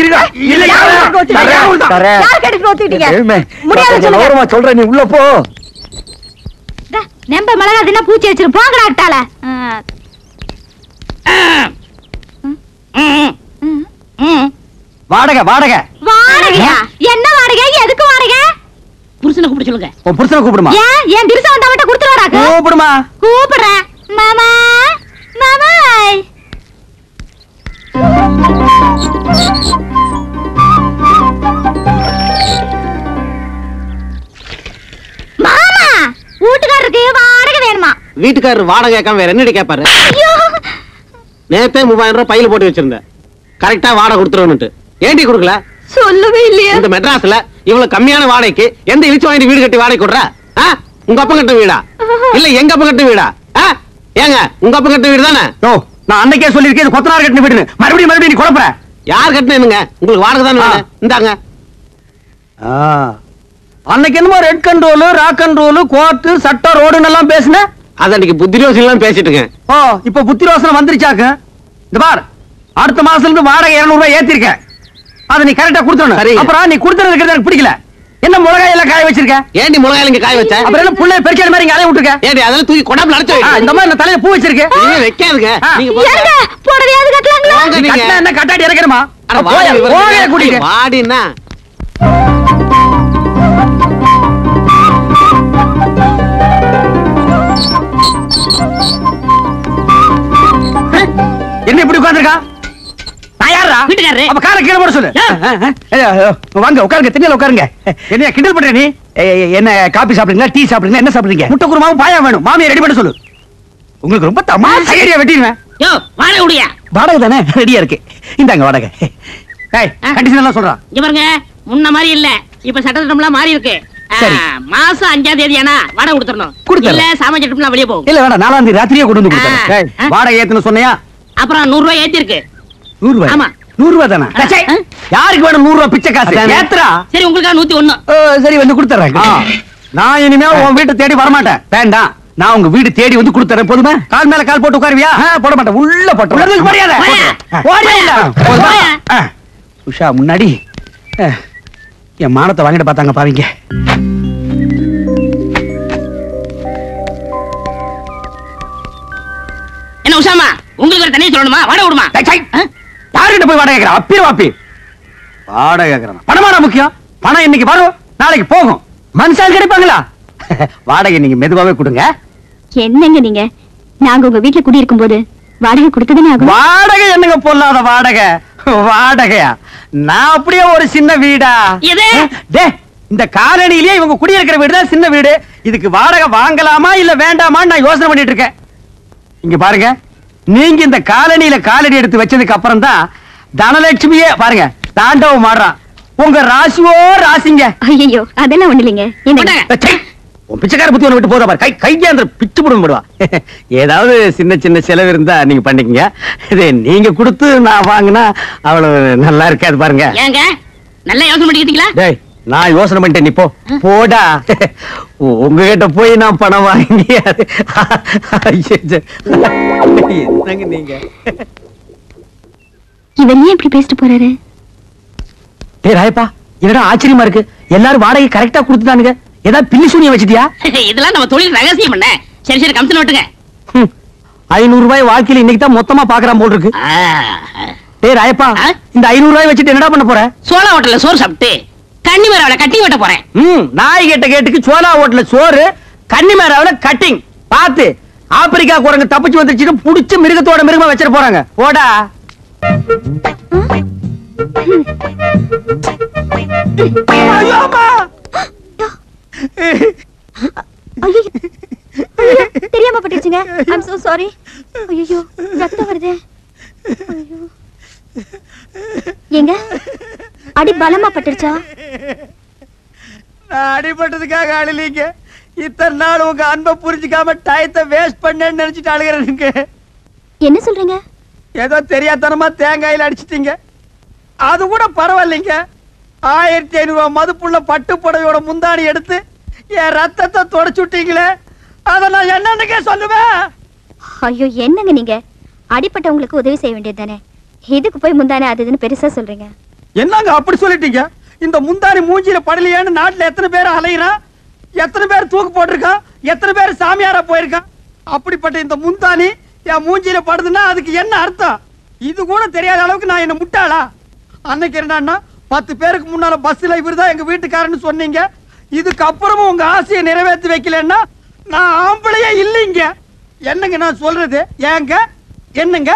இருங்க. இல்ல, யாருக்கு. முடியாது நான் சொல்லுங்க. ஓரமா சொல்றேன். நீ உள்ள போ. நம்ப மிளகா தின்னா பூச்சி வச்சிரு. போங்கடா அட்டால. வாடகை வாடகை. வாடகையா? என்ன வாடகை? எதுக்கு வாடகை? புருஷனை கூப்பிட சொல்லுங்க. உன் புருஷனை கூப்பிடுமா? ஏன்? என் திருசா வந்தா மட்டும் கொடுத்துருவாராக்கு கூப்பிடுமா? கூப்பிடுறேன். மாமா மாமாய் மாமா வீட்டுக்காரருக்கு வாடகை வேணுமா? வீட்டுக்காரர் வாடகை கேட்காம வேற என்னடி கேட்பாரு நேத்தே மூவாயிரம் ரூபாய் பையில போட்டு வச்சிருந்தேன் கரெக்டா வாடகை கொடுத்துருவனுட்டு ஏண்டி கொடுக்கல? சொல்லவே இல்லையா. இந்த மெட்ராஸ்ல இவ்வளவு கம்மியான வாடகைக்கு எந்த இழிச்சு வாங்கி வீடு கட்டி வாடகை கொடுற? உங்க அப்பா கட்ட வீடா? இல்ல எங்க அப்பா கட்ட வீடா? ஏங்க உங்க அப்பா கட்ட வீடு தானே ஓ நான் அன்னைக்கே சொல்லியிருக்கேன் கொத்தனார் கட்டின வீடுன்னு. மறுபடியும் மறுபடியும் நீ குழப்புற. யார் கட்டினேனுங்க உங்களுக்கு வாடகை தானே? இந்தாங்க. அன்னைக்கு என்னமோ red control rock control court சட்டம் ரோடுன்னு எல்லாம் பேசுன? அது அன்னைக்கு புத்திரோசி எல்லாம் பேசிட்டுங்க ஓ இப்ப புத்தி ரோசனை வந்துருச்சாக்கு? இந்த பார் அடுத்த மாசத்துல இருந்து வாடகை 200 ரூபாய் ஏத்திருக்க அதை நீ கரெக்டா கொடுத்துடணும். அப்புறம் நீ கொடுத்துறது இருக்கிறது எனக்கு பிடிக்கல. என்ன மிளகாய் எல்லாம் காய வச்சிருக்க? ஏண்டி மிளகாயில இங்க காய வச்ச? அப்புறம் என்ன புள்ளை பெருக்காத மாதிரி இங்க அலைய விட்டுருக்க? ஏண்டி அதெல்லாம் தூக்கி கொண்டாப்புல அடைச்சு ஆ, இந்த மாதிரி தலையில பூ வச்சிருக்கேன் இனிமே வைக்காதுங்க. நீங்க போங்க. புடவையாவது கட்டலாங்களா? நீங்க. கட்டினா என்ன கட்டாட்டி இறக்கணுமா? அட போயா. போயா கூட்டிட்டு. வாடின்னா. என்ன இப்படி உட்கார்ந்திருக்கா? யாரா வீட்டுக்காரரு. அப்ப காரை கீழே போட சொல்லு. வாங்க உட்காருங்க திண்ணையில உட்காருங்க. கிண்டல் பண்ற நீ? என்ன காபி சாப்பிடுறீங்களா டீ சாப்பிடுறீங்களா என்ன சாப்பிடுறீங்க? முட்டை குருமாவும் பாயா வேணும். மாமியை ரெடி பண்ண சொல்லு. உங்களுக்கு ரொம்ப தமாஷா ஏரியா வெட்டிடுவேன். யோ வாடகை வாடகை தானே? ரெடியா இருக்கு. இந்தாங்க வாடகை. ஏய் கண்டிஷன் எல்லாம் சொல்றான் இங்க பாருங்க முன்ன மாதிரி இல்ல. இப்ப சட்டத்திட்டம்லாம் மாறி இருக்கு. மாசம் அஞ்சாம் தேதி ஆனா வாடகை கொடுத்துடணும். இல்ல சாமான் சட்டம்லாம் வெளியே போகும். இல்ல வேணாம் நாலாம் தேதி ராத்திரியே கொண்டு வந்து வாடகை ஏத்துன்னு சொன்னியா? அப்புறம் நூறு ரூபாய் ஏத்தி இருக்கு நூறு ரூபாய் ஆமா. நூறு ரூபாய் தானே யாருக்கு வேணும் நூறு ரூபாய் பிச்சை காசு. ஏத்துறா. சரி உங்களுக்கா நூத்தி ஒண்ணு. சரி வந்து கொடுத்துறேன் நான் இனிமே உன் வீட்டை தேடி வரமாட்டேன். வேண்டாம். நான் உங்க வீடு தேடி வந்து கொடுத்துறேன் போதுமா? கால் மேல கால் போட்டு உட்காருவியா? போட மாட்டேன். உள்ள போட்டு மரியாதை. ஆ. உஷா முன்னாடி என் மானத்தை வாங்கிட்டு பார்த்தாங்க பாவீங்க. என்ன உஷாமா? உங்களுக்கு ஒரு தனியா சொல்லணுமா? வாடகை விடுமா. யாருகிட்ட போய் வாடகை கேட்கறான் அப்பீர் வாப்பி. வாடகை கேட்கறான். பணமாடா முக்கியம்? பணம் இன்னைக்கு வரும் நாளைக்கு போகும். மனுஷால் கிடைப்பாங்களா? வாடகை நீங்க மெதுவாவே கொடுங்க. என்னங்க நீங்க? நாங்க உங்க வீட்டுல குடியிருக்கும் போது வாடகை கொடுத்ததுன்னு ஆகும் வாடகை என்னங்க பொல்லாத வாடகை? வாடகையா? நான் அப்படியே ஒரு சின்ன வீடா? டே இந்த காலனிலேயே இவங்க குடியிருக்கிற வீடு தான் சின்ன வீடு. இதுக்கு வாடகை வாங்கலாமா இல்ல வேண்டாமான்னு நான் யோசனை பண்ணிட்டு இருக்கேன். இங்க பாருங்க. நீங்க இந்த காலனியில காலடி எடுத்து வச்சதுக்கு அப்புறம் தான் தனலட்சுமியே பாருங்க தாண்டவம் மாடுறான். உங்க ராசியோ ராசிங்க. ஐயோ அதெல்லாம் ஒண்ணு இல்லைங்க. உன் பிச்சைக்கார புத்தி ஒன்று விட்டு போதா பாரு. கை கையாந்திர பிச்சு புடுங்க போடுவா. ஏதாவது சின்ன சின்ன செலவு இருந்தா நீங்க பண்ணிக்கங்க. இது நீங்க கொடுத்து நான் வாங்கினா அவ்வளவு நல்லா இருக்காது பாருங்க. ஏங்க நல்லா யோசனை பண்ணிக்கிட்டீங்களா? டேய் நான் யோசனை பண்ணிட்டேன் நீ போ. போடா. உங்ககிட்ட போய் நான் பணம் வாங்கி என்னங்க நீங்க? இவர் ஏன் இப்படி பேசிட்டு போறாரு? டேய் ராயப்பா என்னடா ஆச்சரியமா இருக்கு? எல்லாரும் வாடகை கரெக்டா கொடுத்துட்டானுங்க. ஏதாவது பில்லி சூனியம் வச்சிட்டியா? இதெல்லாம் நம்ம தொழில் ரகசியம் பண்ண சரி சரி கம்சன் விட்டுங்க ஐநூறு ரூபாய் வாழ்க்கையில இன்னைக்கு தான் மொத்தமா பாக்குறான் போல் இருக்கு. டேய் ராயப்பா? இந்த ஐநூறு ரூபாய் வச்சுட்டு என்னடா பண்ண போற? சோளா ஹோட்டல்ல சோறு சாப்பிட்டு. கண்ணி மரவளை கட்டி வெட்ட போறேன். ம் நாய் கேட்ட கேட்டுக்கு சோலா ஹோட்டல்ல சோறு கன்னிமேராவில கட்டிங் பாத்து ஆப்பிரிக்கா குரங்கு தப்பிச்சு வந்துருச்சுன்னு புடிச்சு மிருகத்தோட மிருகமா வச்சிட்டு போறாங்க. போடா. தெரியாம பட்டுச்சுங்க. ஐம் சோ சாரி ஐயோ ரத்தம் வருதே. ஏங்க அடி பலமா பட்டுருச்சா? நான் அடிபட்டதுக்காக அழலீங்க இத்தனை நாள் உங்க அன்பை புரிஞ்சுக்காம டயத்தை வேஸ்ட் பண்ணேன்னு நினைச்சிட்டு அழுகிறேனுங்க என்ன சொல்றீங்க? ஏதோ தெரியாதனமா தேங்காயில அடிச்சிட்டீங்க. அது கூட பரவாயில்லைங்க. ஆயிரத்தி ஐநூறு ரூபாய் மதுப்புள்ள பட்டு புடவையோட முந்தாணி எடுத்து என் ரத்தத்தை தொடச்சு விட்டீங்களே. அதை நான் என்னன்னுக்கே சொல்லுவேன்? ஐயோ என்னங்க நீங்க? அடிப்பட்டவங்களுக்கு உதவி செய்ய வேண்டியது தானே? இதுக்கு போய் முந்தானே அது இதுன்னு பெருசா சொல்றீங்க? என்னங்க அப்படி சொல்லிட்டீங்க? இந்த முந்தாணி மூஞ்சில படலையேன்னு நாட்டுல எத்தனை பேர் அலையிறான் எத்தனை பேர் தூக்கு போட்டிருக்கான் எத்தனை பேர் சாமியாரா போயிருக்கான் அப்படிப்பட்ட இந்த முந்தாணி என் மூஞ்சில படுதுன்னா அதுக்கு என்ன அர்த்தம்? இது கூட தெரியாத அளவுக்கு நான் என்ன முட்டாளா? அன்னைக்கு என்னன்னா பத்து பேருக்கு முன்னால பஸ்ல இவர்தான் எங்க வீட்டுக்காரன்னு சொன்னீங்க. இதுக்கு அப்புறமும் உங்க ஆசையை நிறைவேற்றி வைக்கலன்னா நான் ஆம்பளையே இல்லைங்க. என்னங்க நான் சொல்றது? ஏங்க? என்னங்க?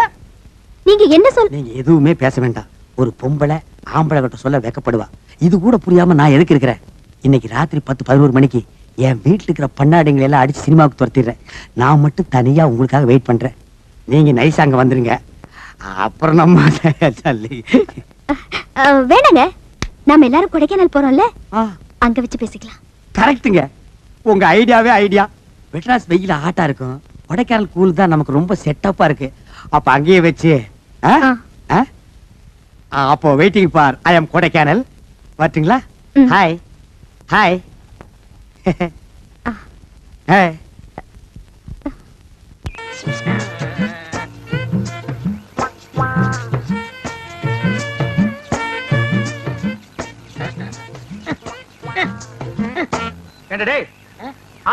நீங்க என்ன சொல் நீங்க எதுவுமே பேச வேண்டாம். ஒரு பொம்பளை ஆம்பளை கிட்ட சொல்ல வெக்கப்படுவா. இது கூட புரியாம நான் எதுக்கு இருக்கிறேன்? இன்னைக்கு ராத்திரி பத்து பதினோரு மணிக்கு என் வீட்டுல இருக்கிற பண்ணாடிங்களை எல்லாம் அடிச்சு சினிமாவுக்கு துரத்திடுறேன். நான் மட்டும் தனியா உங்களுக்காக வெயிட் பண்றேன். நீங்க நைஸ் அங்க வந்துருங்க. அப்புறம் நம்ம வேணாங்க. நாம எல்லாரும் கொடைக்கானல் போறோம்ல? அங்க வச்சு பேசிக்கலாம். கரெக்ட்டுங்க. உங்க ஐடியாவே ஐடியா. மெட்ராஸ் வெயில ஆட்டா இருக்கும். கொடைக்கானல் கூல் தான் நமக்கு ரொம்ப செட்டப்பா இருக்கு. அப்ப அங்கேயே வச்சு ஆ? ஆ. அப்போ waiting for I am Kodaikanal வரட்டுங்களா. ஹாய் ஹாய் ஹாய்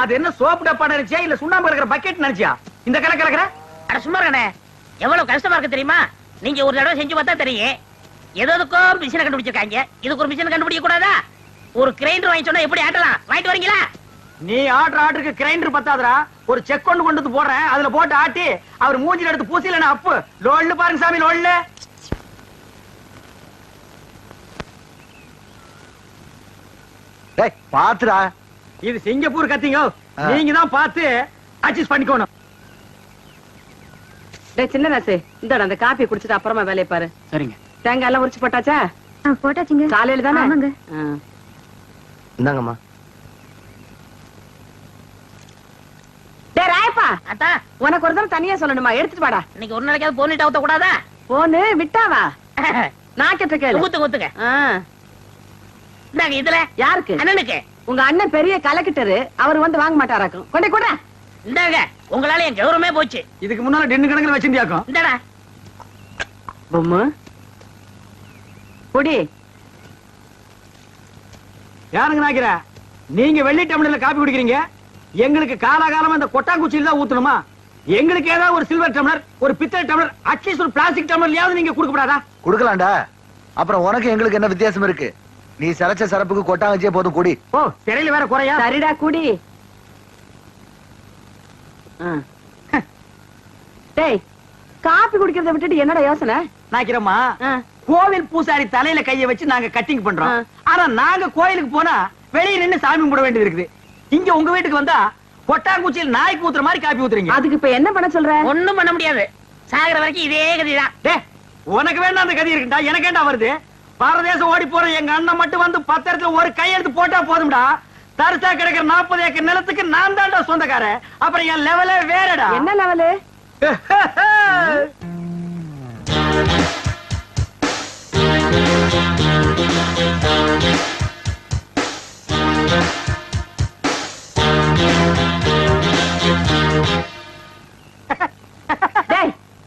அது என்ன சோப்பு டப்பா நினைச்சியா? இல்ல சுண்ணாம்பு கலக்கிற பக்கெட் நினைச்சியா? இந்த கலக்கிற? அட சும்மா இருக்கண்ணே எவ்வளவு கஷ்டமா இருக்கு தெரியுமா? நீங்க ஒரு தடவை செஞ்சு பார்த்தா தெரியும். எதுக்கோ மிஷினை கண்டுபிடிச்சிருக்காங்க. இதுக்கு ஒரு மிஷின் கண்டுபிடிக்க கூடாதா ஒரு கிரைண்டர் வாங்கி சொன்னா எப்படி ஆட்டலாம்? வாங்கிட்டு வரீங்களா? நீ ஆர்டர் ஆர்டருக்கு கிரைண்டர் பத்தாதடா. ஒரு செக் கொண்டு கொண்டு வந்து போடுறேன். அதுல போட்டு ஆட்டி அவர் மூஞ்சில எடுத்து பூசில அப்பு. லோல்லு பாருங்க சாமி லோல்லு. டேய் பாத்துடா இது சிங்கப்பூர் கத்திங்க. நீங்க தான் பார்த்து அட்ஜஸ்ட் பண்ணிக்கணும். டேய் சின்ன ராசு இந்த அந்த காப்பி குடிச்சிட்டு அப்புறமா வேலையை பாரு. சரிங்க. தேங்காய் எல்லாம் உரிச்சு போட்டாச்சா? போட்டாச்சுங்க. காலையில தானே? ஆமாங்க. இந்தாங்கம்மா. உனக்கு ஒரு தடவை தனியா சொல்லணுமா? எடுத்துட்டு வாடா. இன்னைக்கு ஒரு நாளைக்காவது போனிட்டு ஊத்த கூடாதா? போனு விட்டாவா? நான் கேட்ட கேளு ஊத்து ஊத்துங்க ஆ, இந்தாங்க இதுல. யாருக்கு? அண்ணனுக்கு. உங்க அண்ணன் பெரிய கலக்கிட்டரு அவர் வந்து வாங்க மாட்டாராக்கும். கொண்டே கூட. இந்தாங்க உங்களால என் கௌரவமே போச்சு. இதுக்கு முன்னால டென்னு கணக்குல வச்சிருந்தியாக்கும். இந்தாடா. பொம்மு. குடி. யாருங்க நாக்கிற நீங்க வெள்ளி டம்ளர்ல காப்பி குடிக்கிறீங்க? எங்களுக்கு காலாகாலமா இந்த கொட்டாங்குச்சியில தான் ஊத்தணுமா? எங்களுக்கு ஏதாவது ஒரு சில்வர் டம்ளர் ஒரு பித்தளை டம்ளர் அட்லீஸ்ட் ஒரு பிளாஸ்டிக் டம்ளர்லயாவது நீங்க கொடுக்க கூடாதா குடுக்கலாம்டா. அப்புறம் உனக்கு எங்களுக்கு என்ன வித்தியாசம் இருக்கு? நீ சரைச்ச சரப்புக்கு கொட்டாங்கச்சியே போதும் குடி. ஓ திரையில வேற குறையா? சரிடா குடி. ஆ. டேய் காப்பி குடிக்கிறத விட்டுட்டு என்னடா யோசனை? நாக்கிறோமா ஆ. கோவில் பூசாரி தலையில கைய வச்சு நாங்க கட்டிங் பண்றோம். ஆனா நாங்க கோயிலுக்கு போனா வெளிய நின்னு சாமி கும்பிட வேண்டியது இருக்குது. இங்க உங்க வீட்டுக்கு வந்தா கொட்டாங்குச்சியில் நாய்க்கு ஊத்துற மாதிரி காப்பி ஊத்துறீங்க. அதுக்கு இப்ப என்ன பண்ண சொல்ற? ஒண்ணும் பண்ண முடியாது. சாகுற வரைக்கும் இதே கதிதான். டேய், உனக்கு வேண்டாம் அந்த கதி இருக்குடா எனக்கு ஏண்டா வருது? பாரதேசம் ஓடி போற எங்க அண்ணன் மட்டும் வந்து பத்திரத்துல ஒரு கையெழுத்து போட்டா போதும்டா. தரிசா கிடக்கிற நாற்பது ஏக்கர் நிலத்துக்கு நான் தான்டா சொந்தக்காரன். அப்புறம் என் லெவலே வேறடா. என்ன லெவலு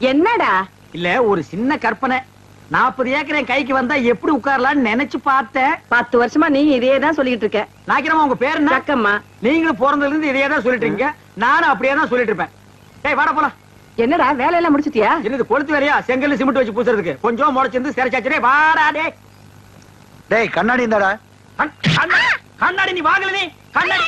என்னடா? இல்ல ஒரு சின்ன கற்பனை. நாற்பது ஏக்கர் என் கைக்கு வந்தா எப்படி உட்காரலாம்னு நினைச்சு பார்த்தேன். பத்து வருஷமா நீ இதே தான் சொல்லிட்டு இருக்க. நாக்கிறமா உங்க பேர் என்ன? நீங்களும் பிறந்ததுல இருந்து தான் சொல்லிட்டு இருக்கீங்க. நானும் அப்படியே தான் சொல்லிட்டு இருப்பேன். டேய் வாடா போலாம். என்னடா வேலையெல்லாம் முடிச்சிட்டியா? என்னது கொளுத்து வேறையா செங்கல் சிமெண்ட் வச்சு பூசுறதுக்கு. கொஞ்சம் முளைச்சிருந்து சிறைச்சாச்சு வாடா டேய். டேய் கண்ணாடி கண்ணா- கண்ணாடி நீ வாங்கல நீ? கண்ணாடி.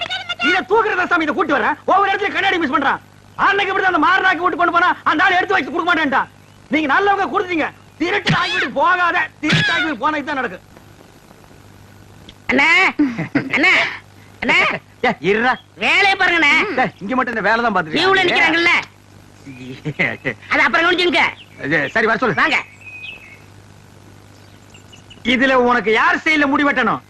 இத தூக்குறதா சாமி இத கூட்டி வரேன் ஒவ்வொரு இடத்துல கண்ணாடி மிஸ் பண்றான். அன்னைக்கு இப்படி அந்த மாரனாக்கு விட்டு கொண்டு போனா அந்த ஆள் எடுத்து வச்சு கொடுக்க மாட்டேன்டா. நீங்க நல்லவங்க கொடுத்தீங்க. திருட்டு ஆகி விட்டு போகாத. திருட்டு ஆகி விட்டு போனது தான் நடக்கு. அண்ணே அண்ணே அண்ணே. இருடா. வேலையை பாருங்கண்ணே. டேய், இங்க மட்டும் இந்த வேலை தான் லீவ்ல நிக்கிறாங்கல்ல. அது அப்புறம் கவனிச்சுங்க சரி வர சொல்லு. வாங்க. இதுல உனக்கு யார் செயல முடி வெட்டணும்?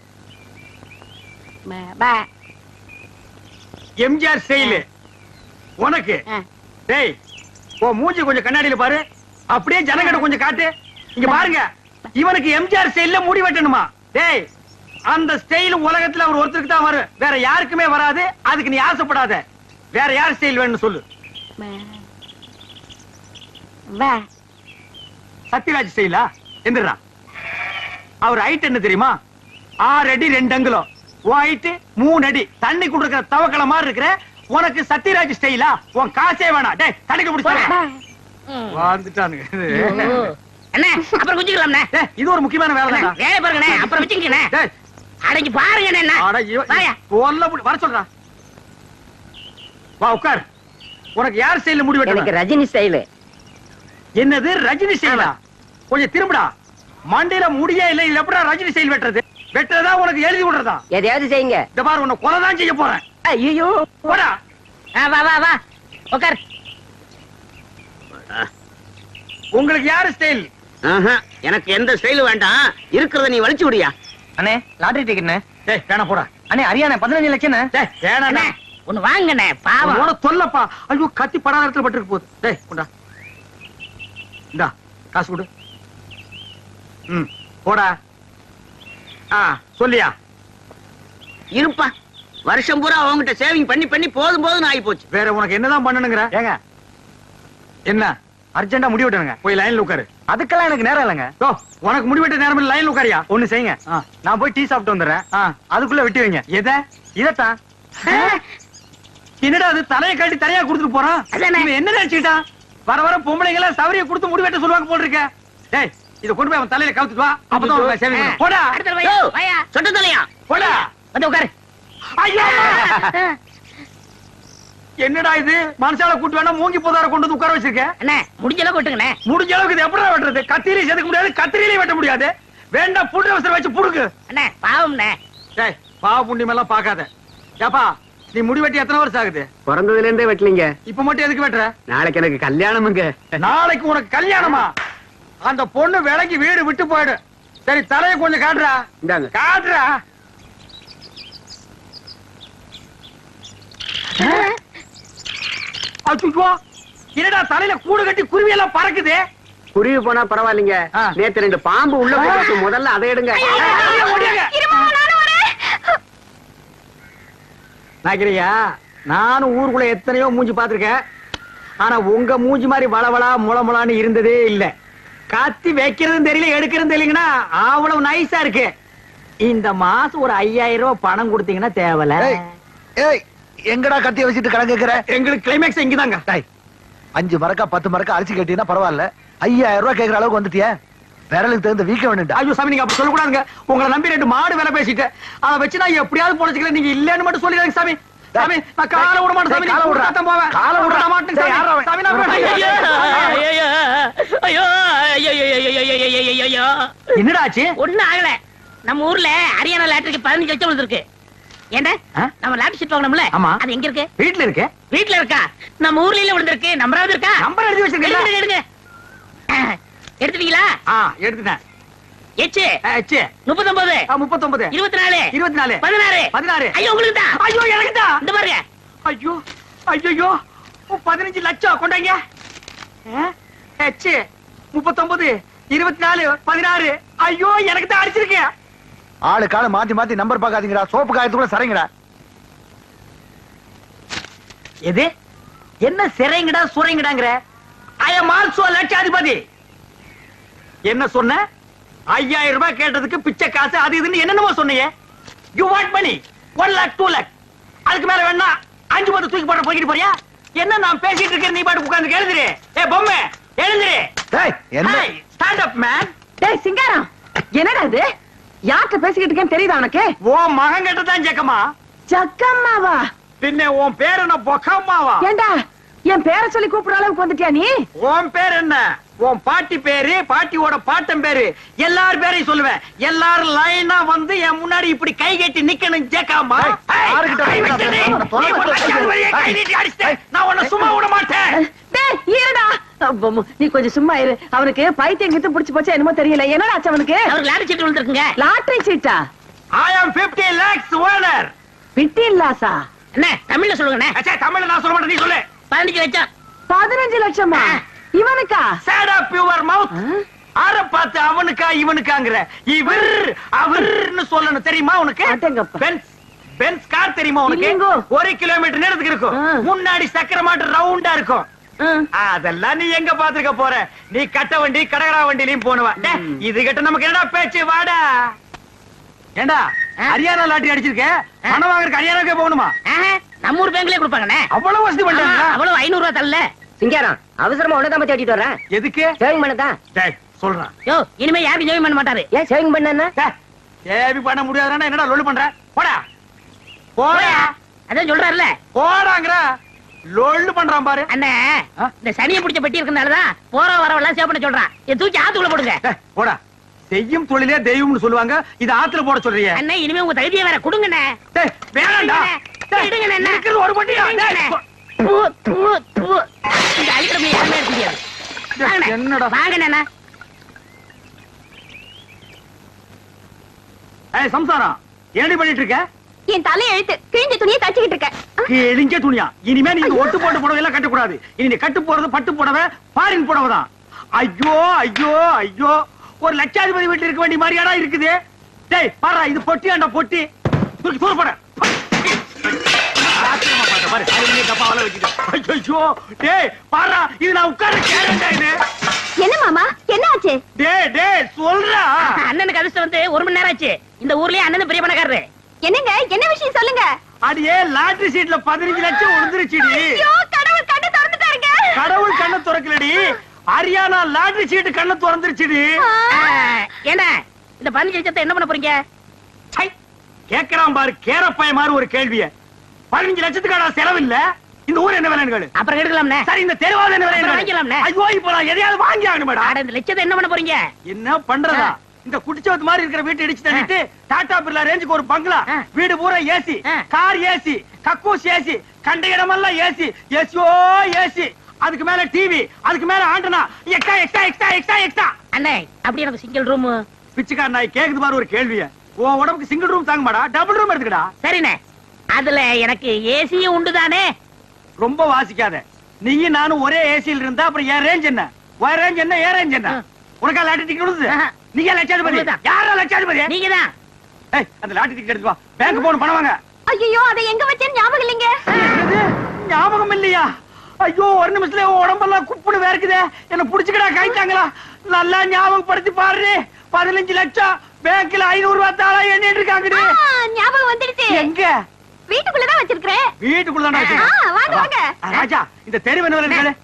எம்ஜிஆர் செயலு. உனக்கு. டேய் ஓ மூஞ்சி கொஞ்சம் கண்ணாடியில பாரு. அப்படியே ஜனங்கட கொஞ்சம் காட்டு. இங்க பாருங்க. இவனுக்கு எம்ஜிஆர் ஸ்டைல்ல முடி வெட்டணுமா? டேய் அந்த ஸ்டைல் உலகத்துல அவர் ஒருத்தருக்கு தான் வரும். வேற யாருக்குமே வராது. அதுக்கு நீ ஆசைப்படாத. வேற யார் ஸ்டைல் வேணும்னு சொல்லு. சத்யராஜ் ஸ்டைலா எந்திரா அவர் ஹைட் என்ன தெரியுமா? ஆறு அடி ரெண்டு அங்குலம் ஹைட் மூணு அடி. தண்ணி குடுக்கிற தவக்கல மாதிரி இருக்கிற உனக்கு சத்யராஜ் ஸ்டைலா உன் காசே வேணாம். டேய் தடுக்க பிடிச்சா வந்துட்டானுங்க அண்ணே அப்புறம் குஞ்சுக்கலாம்ண்ணே. டேய், இது ஒரு முக்கியமான வேலை தான்டா. வேலை பாருங்கண்ணே. அப்புறம் வச்சுக்கண்ணே டேய், அடங்கி பாருங்க என்ன? முடி- வர சொல்றா. வா உட்கார். உனக்கு யார் ஸ்டைல்ல முடி எனக்கு ரஜினி ஸ்டைலு என்னது ரஜினி ஸ்டைலா கொஞ்சம் திரும்புடா. மண்டையில முடியே இல்ல எப்படா ரஜினி ஸ்டைல் வெட்டுறது? வெட்டுறதா உனக்கு எழுதி விடுறதா? எதையாவது செய்யுங்க. இந்த பாரு உன்னை கொலை தான் செய்ய போறேன். ஐயோ போடா. ஆ, வா வா வா. உட்கார் உங்களுக்கு யாரு ஸ்டைல் ஆஹா, எனக்கு எந்த ஸ்டைல் வேண்டாம். இருக்கிறத நீ வலிச்சு விடியா. அண்ணே லாட்டரி டிக்கெட்ண்ணே டேய் வேணா போடா. அண்ணே அரியாண்ணே பதினஞ்சு லட்சம் டேய் வேணாண்ணே அண்ணே ஒண்ணு வாங்கண்ணே பாவம். உன்னோட தொல்லப்பா. ஐயோ கத்தி படாத இடத்துல பட்டிருக்கு போகுது. டேய் கொண்டா. இந்தா காசு கொடு. ம் போடா. ஆ சொல்லியா? இருப்பா. வருஷம் பூரா அவங்ககிட்ட சேவிங் பண்ணி பண்ணி போதும் போதும் ஆகி போச்சு வேற உனக்கு என்னதான் பண்ணணுங்கிற? ஏங்க. என்ன அர்ஜென்டா முடி வெட்டணுங்க? போய் லைன்ல உட்காரு. அதுக்கெல்லாம் எனக்கு நேரம் இல்லைங்க. ஓ உனக்கு முடி வெட்ட நேரம் லைன்ல உட்காரியா? ஒண்ணு செய்யுங்க. நான் போய் டீ சாப்பிட்டு வந்துடுறேன். ஆ, அதுக்குள்ள வெட்டி வைங்க. எதை? இதத்தான். என்னடா அது தலையை கட்டி தலையா கொடுத்துட்டு போறான்? இவன் என்ன நினைச்சுக்கிட்டான்? வர வர பொம்பளைங்க எல்லாம் சவரிய கொடுத்து முடி வெட்ட சொல்லுவாங்க போட்டிருக்க டேய் இத கொண்டு போய் அவன் தலையில கவுத்துட்டு வா. அப்பதான் சேவிங் பண்ணும். போடா. அடுத்த வையா வையா. சொட்ட தலையா? போடா. வந்து உட்காரு. ஐயா. என்னடா இது? மனுஷால கூட்டு வேணா மூங்கி போதார கொண்டு வந்து உட்கார வச்சிருக்க? அண்ணே முடிஞ்ச அளவுக்கு விட்டுங்கண்ணே. முடிஞ்ச அளவுக்கு இது எப்படி வெட்டுறது? கத்திரியை செதுக்க முடியாது கத்திரியிலே வெட்ட முடியாது. வேண்டாம் புட்டு அவசரம் வச்சு புடுக்கு அண்ணே பாவம்ண்ணே. டேய் பாவ புண்ணியம் எல்லாம் பார்க்காத. ஏப்பா நீ முடி வெட்டி எத்தனை வருஷம் ஆகுது? பிறந்ததுல இருந்தே வெட்டலீங்க. இப்ப மட்டும் எதுக்கு வெட்டுற? நாளைக்கு எனக்கு கல்யாணமுங்க. நாளைக்கு உனக்கு கல்யாணமா? அந்த பொண்ணு விலைக்கு வீடு விட்டு போயிடு. சரி தலையை கொஞ்சம் காட்டுறா. இந்தாங்க. காட்டுறா. அச்சுச்சோ. என்னடா தலையில கூடு கட்டி குருவி எல்லாம் பறக்குது? குருவி போனா பரவாயில்லைங்க. நேத்து ரெண்டு பாம்பு உள்ள. முதல்ல அதை எடுங்க. நாக்கிரியா நானும் ஊருக்குள்ள எத்தனையோ மூஞ்சி பார்த்திருக்கேன். ஆனா உங்க மூஞ்சி மாதிரி வளவளா முளமுளான்னு இருந்ததே இல்ல. கத்தி வைக்கிறதும் தெரியல எடுக்கிறதும் தெரியலங்கன்னா அவ்வளவு நைஸா இருக்கு. இந்த மாசம் ஒரு ஐயாயிரம் ரூபாய் பணம் கொடுத்தீங்கன்னா தேவல எங்கடா கத்திய வச்சுட்டு கேக்குற? எங்களுக்கு கிளைமேக்ஸ் இங்கதாங்க. அஞ்சு மரக்கா பத்து மரக்கா அரிசி கட்டினா பரவாயில்ல. ஐயாயிரம் ரூபாய் கேக்குற அளவுக்கு வந்துட்டிய. விரலுக்கு தகுந்த வீக்க வேணும்டா ஐயோ சாமி நீங்க அப்படி சொல்லக்கூடாதுங்க உங்களை நம்பி ரெண்டு மாடு வேலை பேசிட்டு அதை வச்சு நான் எப்படியாவது பொழைச்சிக்கிறேன் நீங்க இல்லன்னு மட்டும் சொல்லிடுங்க சாமி சாமி நான் காலை விட மாட்டேன் சாமி காலை காலை விடுறா. விட போவேன் காலை. விட மாட்டேன் சாமி. நான். ஐயோ ஐயோ ஐயோ ஐயோ ஐயோ ஐயோ என்னடா ஆச்சு ஒண்ணும் ஆகல நம்ம ஊர்ல ஹரியானா லாட்டரிக்கு பதினஞ்சு லட்சம் விழுந்திருக்கு ஏண்டா ஆ? நம்ம லாட்டரி சீட் வாங்கணும்ல ஆமா. அது எங்க இருக்கு வீட்டுல இருக்கு வீட்ல இருக்கா நம்ம ஊர்ல இல்ல விழுந்திருக்கு நம்பராவது இருக்கா நம்பர் எழுதி வச்சிருக்கீங்களா எடுங்க எடுங்க ஆ, எடுத்துட்டீங்களா? ஆ எடுத்துட்டேன். எச்சு? ஆ, ச்சே. முப்பத்தொன்பது. ஆ, முப்பத்தொன்பது. இருபத்தி நாலு இருபத்தி நாலு பதினாறு. பதினாறு. ஐயோ உங்களுக்கு தான். ஐயோ எனக்கு தான். இந்த பாருங்க. ஐயோ ஐயோ பதினஞ்சு லட்சம் கொண்டாங்க. ஹெச் முப்பத்தொன்பது. இருபத்தி நாலு பதினாறு. ஐயோ எனக்கு தான் அடிச்சிருக்கேன் ஆளு கால மாத்தி மாத்தி நம்பர் பாக்காதீங்கடா சோப்பு காயத்துக்குள்ள சரிங்கடா எது? என்ன சிறைங்கடா சுரைங்கடாங்கிற? ஐ எம் ஆல்சோ லட்சாதிபதி. என்ன சொன்ன? ஐயாயிரம் ரூபாய் கேட்டதுக்கு பிச்சை காசு அது இதுன்னு என்னென்னமோ சொன்னீங்க you want money one lakh two lakh அதுக்கு மேல வேணா அஞ்சு பத்து தூக்கி போட்டு போய்கிட்டு போறியா? என்ன நான் பேசிட்டு இருக்கேன் நீ பாட்டு உட்கார்ந்து எழுதுரு ஏ பொம்மை எழுதுரு டேய் என்ன? ஸ்டாண்ட் அப் மேன் டேய் சிங்காரம் என்னடா இது? யார்கிட்ட பேசிக்கிட்டு இருக்கேன்னு தெரியுதா உனக்கு? ஓ மகன் கிட்ட தான் ஜக்கமா ஜக்கம்மாவா? பின்ன உன் பேர் என்ன பொக்கம்மாவா? ஏண்டா என் பேரை சொல்லி கூப்பிடுற அளவுக்கு வந்துட்டியா நீ? உன் பேர் என்ன? உன் பாட்டி பேரு பாட்டியோட பாட்டன் பேரு. எல்லார் பேரையும் சொல்லுவேன். எல்லாரும் லைனா வந்து என் முன்னாடி இப்படி கை கட்டி நிக்கணும் ஜேக்காமா. நான் உன்னை சும்மா விட மாட்டேன். நீ கொஞ்சம் சும்மா இரு. அவனுக்கு பைத்தியம் கித்து புடிச்சு போச்சா என்னமோ தெரியல. என்னடா ஆச்சு அவனுக்கு? லாட்டரி சீட் விழுந்திருக்குங்க. லாட்டரி சீட்டா I am 50 lakhs owner பிட்டின் Lhasa என்ன தமிழ்ல சொல்லுங்கண்ணே. அச்சா தமிழ்ல நான் சொல்ல மாட்டேன். நீ சொல்லு. பதினஞ்சு லட்சம். பதினஞ்சு லட்சமா? இவனுக்கா? சேட் அப் யுவர் மவுத் ஆற பார்த்து அவனுக்கா இவனுக்காங்கிற. இவர் அவர்னு சொல்லணும். தெரியுமா உனக்கு. பென்ஸ் பென்ஸ் கார் தெரியுமா உனக்கு. ஒரு கிலோமீட்டர் நேரத்துக்கு இருக்கும். முன்னாடி சக்கர மாட்டு ரவுண்டா இருக்கும். அதெல்லாம் நீ எங்க பாத்துக்க போற? நீ கட்ட வண்டி கடகரா வண்டிலையும் போனவ. இது கிட்ட நமக்கு என்னடா பேச்சு? வாடா. ஏண்டா ஹரியானா லாட்டரி அடிச்சிருக்க? பணம் வாங்குறதுக்கு ஹரியானாக்கே போகணுமா? நம்ம ஊர் பேங்க்லயே கொடுப்பாங்கண்ணே. அவ்வளவு வசதி பண்றாங்க அவ்வளவு ஐநூறு ரூபாய் தரல. சிங்காரம் அவசரமா உன்னதான் தேடிட்டு வரேன் எதுக்கு? சேவிங் பண்ணதான் சொல்றேன் யோ இனிமே யாரும் ஜெயம் பண்ண மாட்டாரு. ஏன் சேவிங் பண்ணா ஏபி பண்ண முடியாதுன்னா என்னடா லொல்லு பண்ற? போடா. போடா. அதான் சொல்றாருல போடாங்கற லொல்லு பண்றான் பாரு. அண்ணே? இந்த சனியை பிடிச்ச பெட்டி இருக்கறனாலதான் போற வரவெல்லாம் சேவ் பண்ண சொல்றான். இதை தூக்கி ஆத்துக்குள்ள போடுங்க. போடா. செய்யும் தொழிலே தெய்வம்னு சொல்லுவாங்க. இது ஆத்துல போட சொல்றியே. அண்ணே இனிமே உங்க தகுதியை வேற கொடுங்கண்ணே. டேய், வேணாம்டா டேய், என்ன? இருக்கிறது ஒரு பொட்டியா? இருக்க. என்னடா? அண்ணா. ஏய் சம்சாரம் என்னடி பண்ணிட்டு இருக்க? என் தலை எழுத்து கிழிஞ்ச துணியை தச்சுக்கிட்டு இருக்கேன். கிழிஞ்ச துணியா? இனிமே நீ இந்த ஒட்டு போட்டு புடவை எல்லாம் கட்டக்கூடாது. இனி நீ கட்டு போறது பட்டு புடவை பாரின் புடவை தான். ஐயோ ஐயோ ஐயோ. ஒரு லட்சாதிபதி வீட்டுல இருக்க வேண்டிய மாதிரியாடா இருக்குது. டேய் பாரு இது பொட்டியாண்டா பொட்டி. தூக்கி பாரு, பாரு. அதுலயே டப்பாவால வச்சுட்டேன். ஐயையோ, டேய், பாருடா, இது நான் உட்கார்ற chairடா இது. என்ன மாமா என்ன ஆச்சு? டேய், டேய், சொல்றா. அண்ணனுக்கு அதிர்ஷ்டம் வந்து ஒரு மணி நேரம் ஆச்சு. இந்த ஊர்லயே அண்ணன் பெரிய பணக்காரரு. என்னங்க என்ன விஷயம் சொல்லுங்க? அடியே லாட்டரி சீட்ல பதினஞ்சு லட்சம் விழுந்துருச்சுடி ஐயோ கடவுள் கண்ணு திறந்துட்டாருங்க. கடவுள் கண்ணை திறக்கலடி. ஹரியானா லாட்டரி சீட்டு கண்ணை திறந்துருச்சுடி. ஏண்டா இந்த பதினஞ்சு லட்சத்தை என்ன பண்ண போறீங்க? கேக்குறான் பாரு கேரப்பாய மாதிரி ஒரு கேள்விய. பதினஞ்சு லட்சத்துக்கான செலவு இல்ல இந்த ஊர் என்ன விலைன்னு கேளு. அப்புறம் எடுக்கலாம்னே. சரி இந்த தெருவாத என்ன அப்புறம் விலை வாங்கிக்கலாம்ண்ணே. ஐயோ இப்ப நான் எதையாவது வாங்கி ஆகணும் மேடம் ஆட இந்த லட்சத்தை என்ன பண்ண போறீங்க? என்ன பண்றதா? இந்த குடிச்சவத்து மாதிரி இருக்கிற வீட்டை இடிச்சு தள்ளிட்டு டாடா பிர்லா ரேஞ்சுக்கு ஒரு பங்களா. வீடு பூரா ஏசி. கார் ஏசி கக்கூஸ் ஏசி கண்ட இடமெல்லாம் ஏசி ஏசியோ ஏசி அதுக்கு மேல டிவி அதுக்கு மேல antenna. Extra extra extra extra extra. அண்ணே அப்படி எனக்கு சிங்கிள் ரூம் பிச்சைக்கார நாய் கேக்குது பாரு ஒரு கேள்விய. உன் உடம்புக்கு சிங்கிள் ரூம் தாங்க மாடா டபுள் ரூம் எடுத்துக்கடா. சரிண்ணே. அதுல எனக்கு ஏசியும் உண்டு தானே ரொம்ப வாசிக்காத. நீயும் நானும் ஒரே ஏசியில் இருந்தா அப்புறம் என் ரேஞ்ச் என்ன? உன் ரேஞ்ச் என்ன ஏன் ரேஞ்ச் என்ன. உனக்கா லாட்டி டிக்கெட் ஆஹா. நீங்க லட்சாதிபதி. யாரா லட்சாதிபதி? நீங்க தான் அந்த லாட்டி டிக்கெட் எடுத்து வா. பேங்க் போன பணம் வாங்க. ஐயோ அதை எங்க வச்சேன்னு ஞாபகம் இல்லைங்க? ஞாபகம் இல்லையா? ஐயோ ஒரு நிமிஷத்துல உடம்பெல்லாம் குப்புன்னு வேர்க்குதே. என்ன புடிச்சுக்கடா கைத்தாங்களா நல்லா ஞாபகப்படுத்தி பாரு பதினஞ்சு லட்சம். பேங்க்ல ஐநூறு ரூபாய் தாளா எண்ணிட்டு இருக்காங்கடி. ஆ, ஞாபகம் வந்துடுச்சு. எங்க? வீட்டுக்குள்ளதான் வச்சிருக்கிறேன். வீட்டுக்குள்ள ஆ, வாங்க, வாங்க. ராஜா இந்த தெரு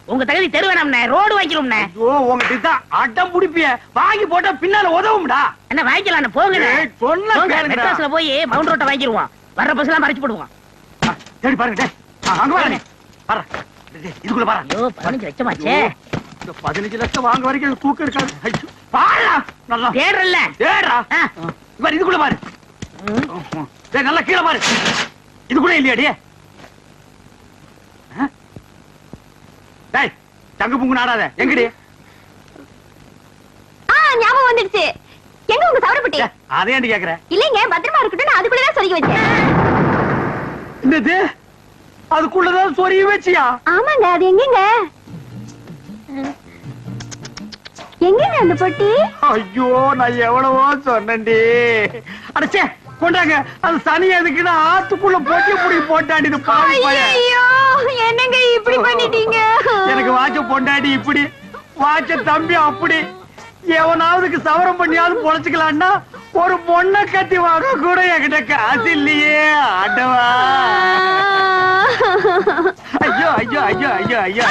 உங்க தகுதி தெரு வேணாம்ண்ணே ரோடு வாங்கிக்கிறோம்ண்ணே. ஐயோ உங்ககிட்ட அடம் புடிப்பிய வாங்கி போட்டா பின்னால உதவும்டா. என்ன வாங்கிக்கலாம் சொன்னா போங்க, போய் மவுண்ட் ரோட்டை வாங்கிடுவோம். வர்ற பஸ் எல்லாம் மறைச்சு போடுவோம். தேடி பாருங்க அங்க பாருங்க பாரு இதுக்குள்ள பாரு ஐயோ பதினஞ்சு லட்சமாச்சே. ஐயோ, இந்த பதினஞ்சு லட்சம் வாங்க வரைக்கும் தூக்கம் இருக்காது. பாருடா நல்லா. தேடுறல்ல. ஆ. பாரு இதுக்குள்ள பாரு. நல்லா கீழே பாரு. இது கூட இல்லையாடி? ஆ? டேய் தங்க புங்கு நாடாத. எங்கடி? ஆ ஞாபகம் வந்துடுச்சு. எங்க உங்க சவரப்பட்டி? அதை ஏன்டி கேக்குற? இல்லைங்க பத்திரமா இருக்கட்டும் நான் அதுக்குள்ளதான் சொருகி வச்சேன். என்னது? அதுக்குள்ளதான் சொருகி வச்சியா? ஆமாங்க அது எங்கங்க? எங்கங்க அந்த பொட்டி? ஐயோ நான் எவ்வளவோ சொன்னேன்டி. அடச்சே கொண்டாங்க. அது சனி எதுக்குன்னு ஆத்துக்குள்ள போட்டி புடி போட்டாடி இது பாவி என்னங்க இப்படி பண்ணிட்டீங்க? எனக்கு வாட்ச பொண்டாடி இப்படி வாட்ச தம்பி அப்படி. எவனாவதுக்கு சவரம் பண்ணியாவது பொழைச்சுக்கலான்னா ஒரு பொண்ணை கட்டி வாங்க கூட என்கிட்ட காசு இல்லையே ஆண்டவா. ஐயோ ஐயோ ஐயோ ஐயோ ஐயோ.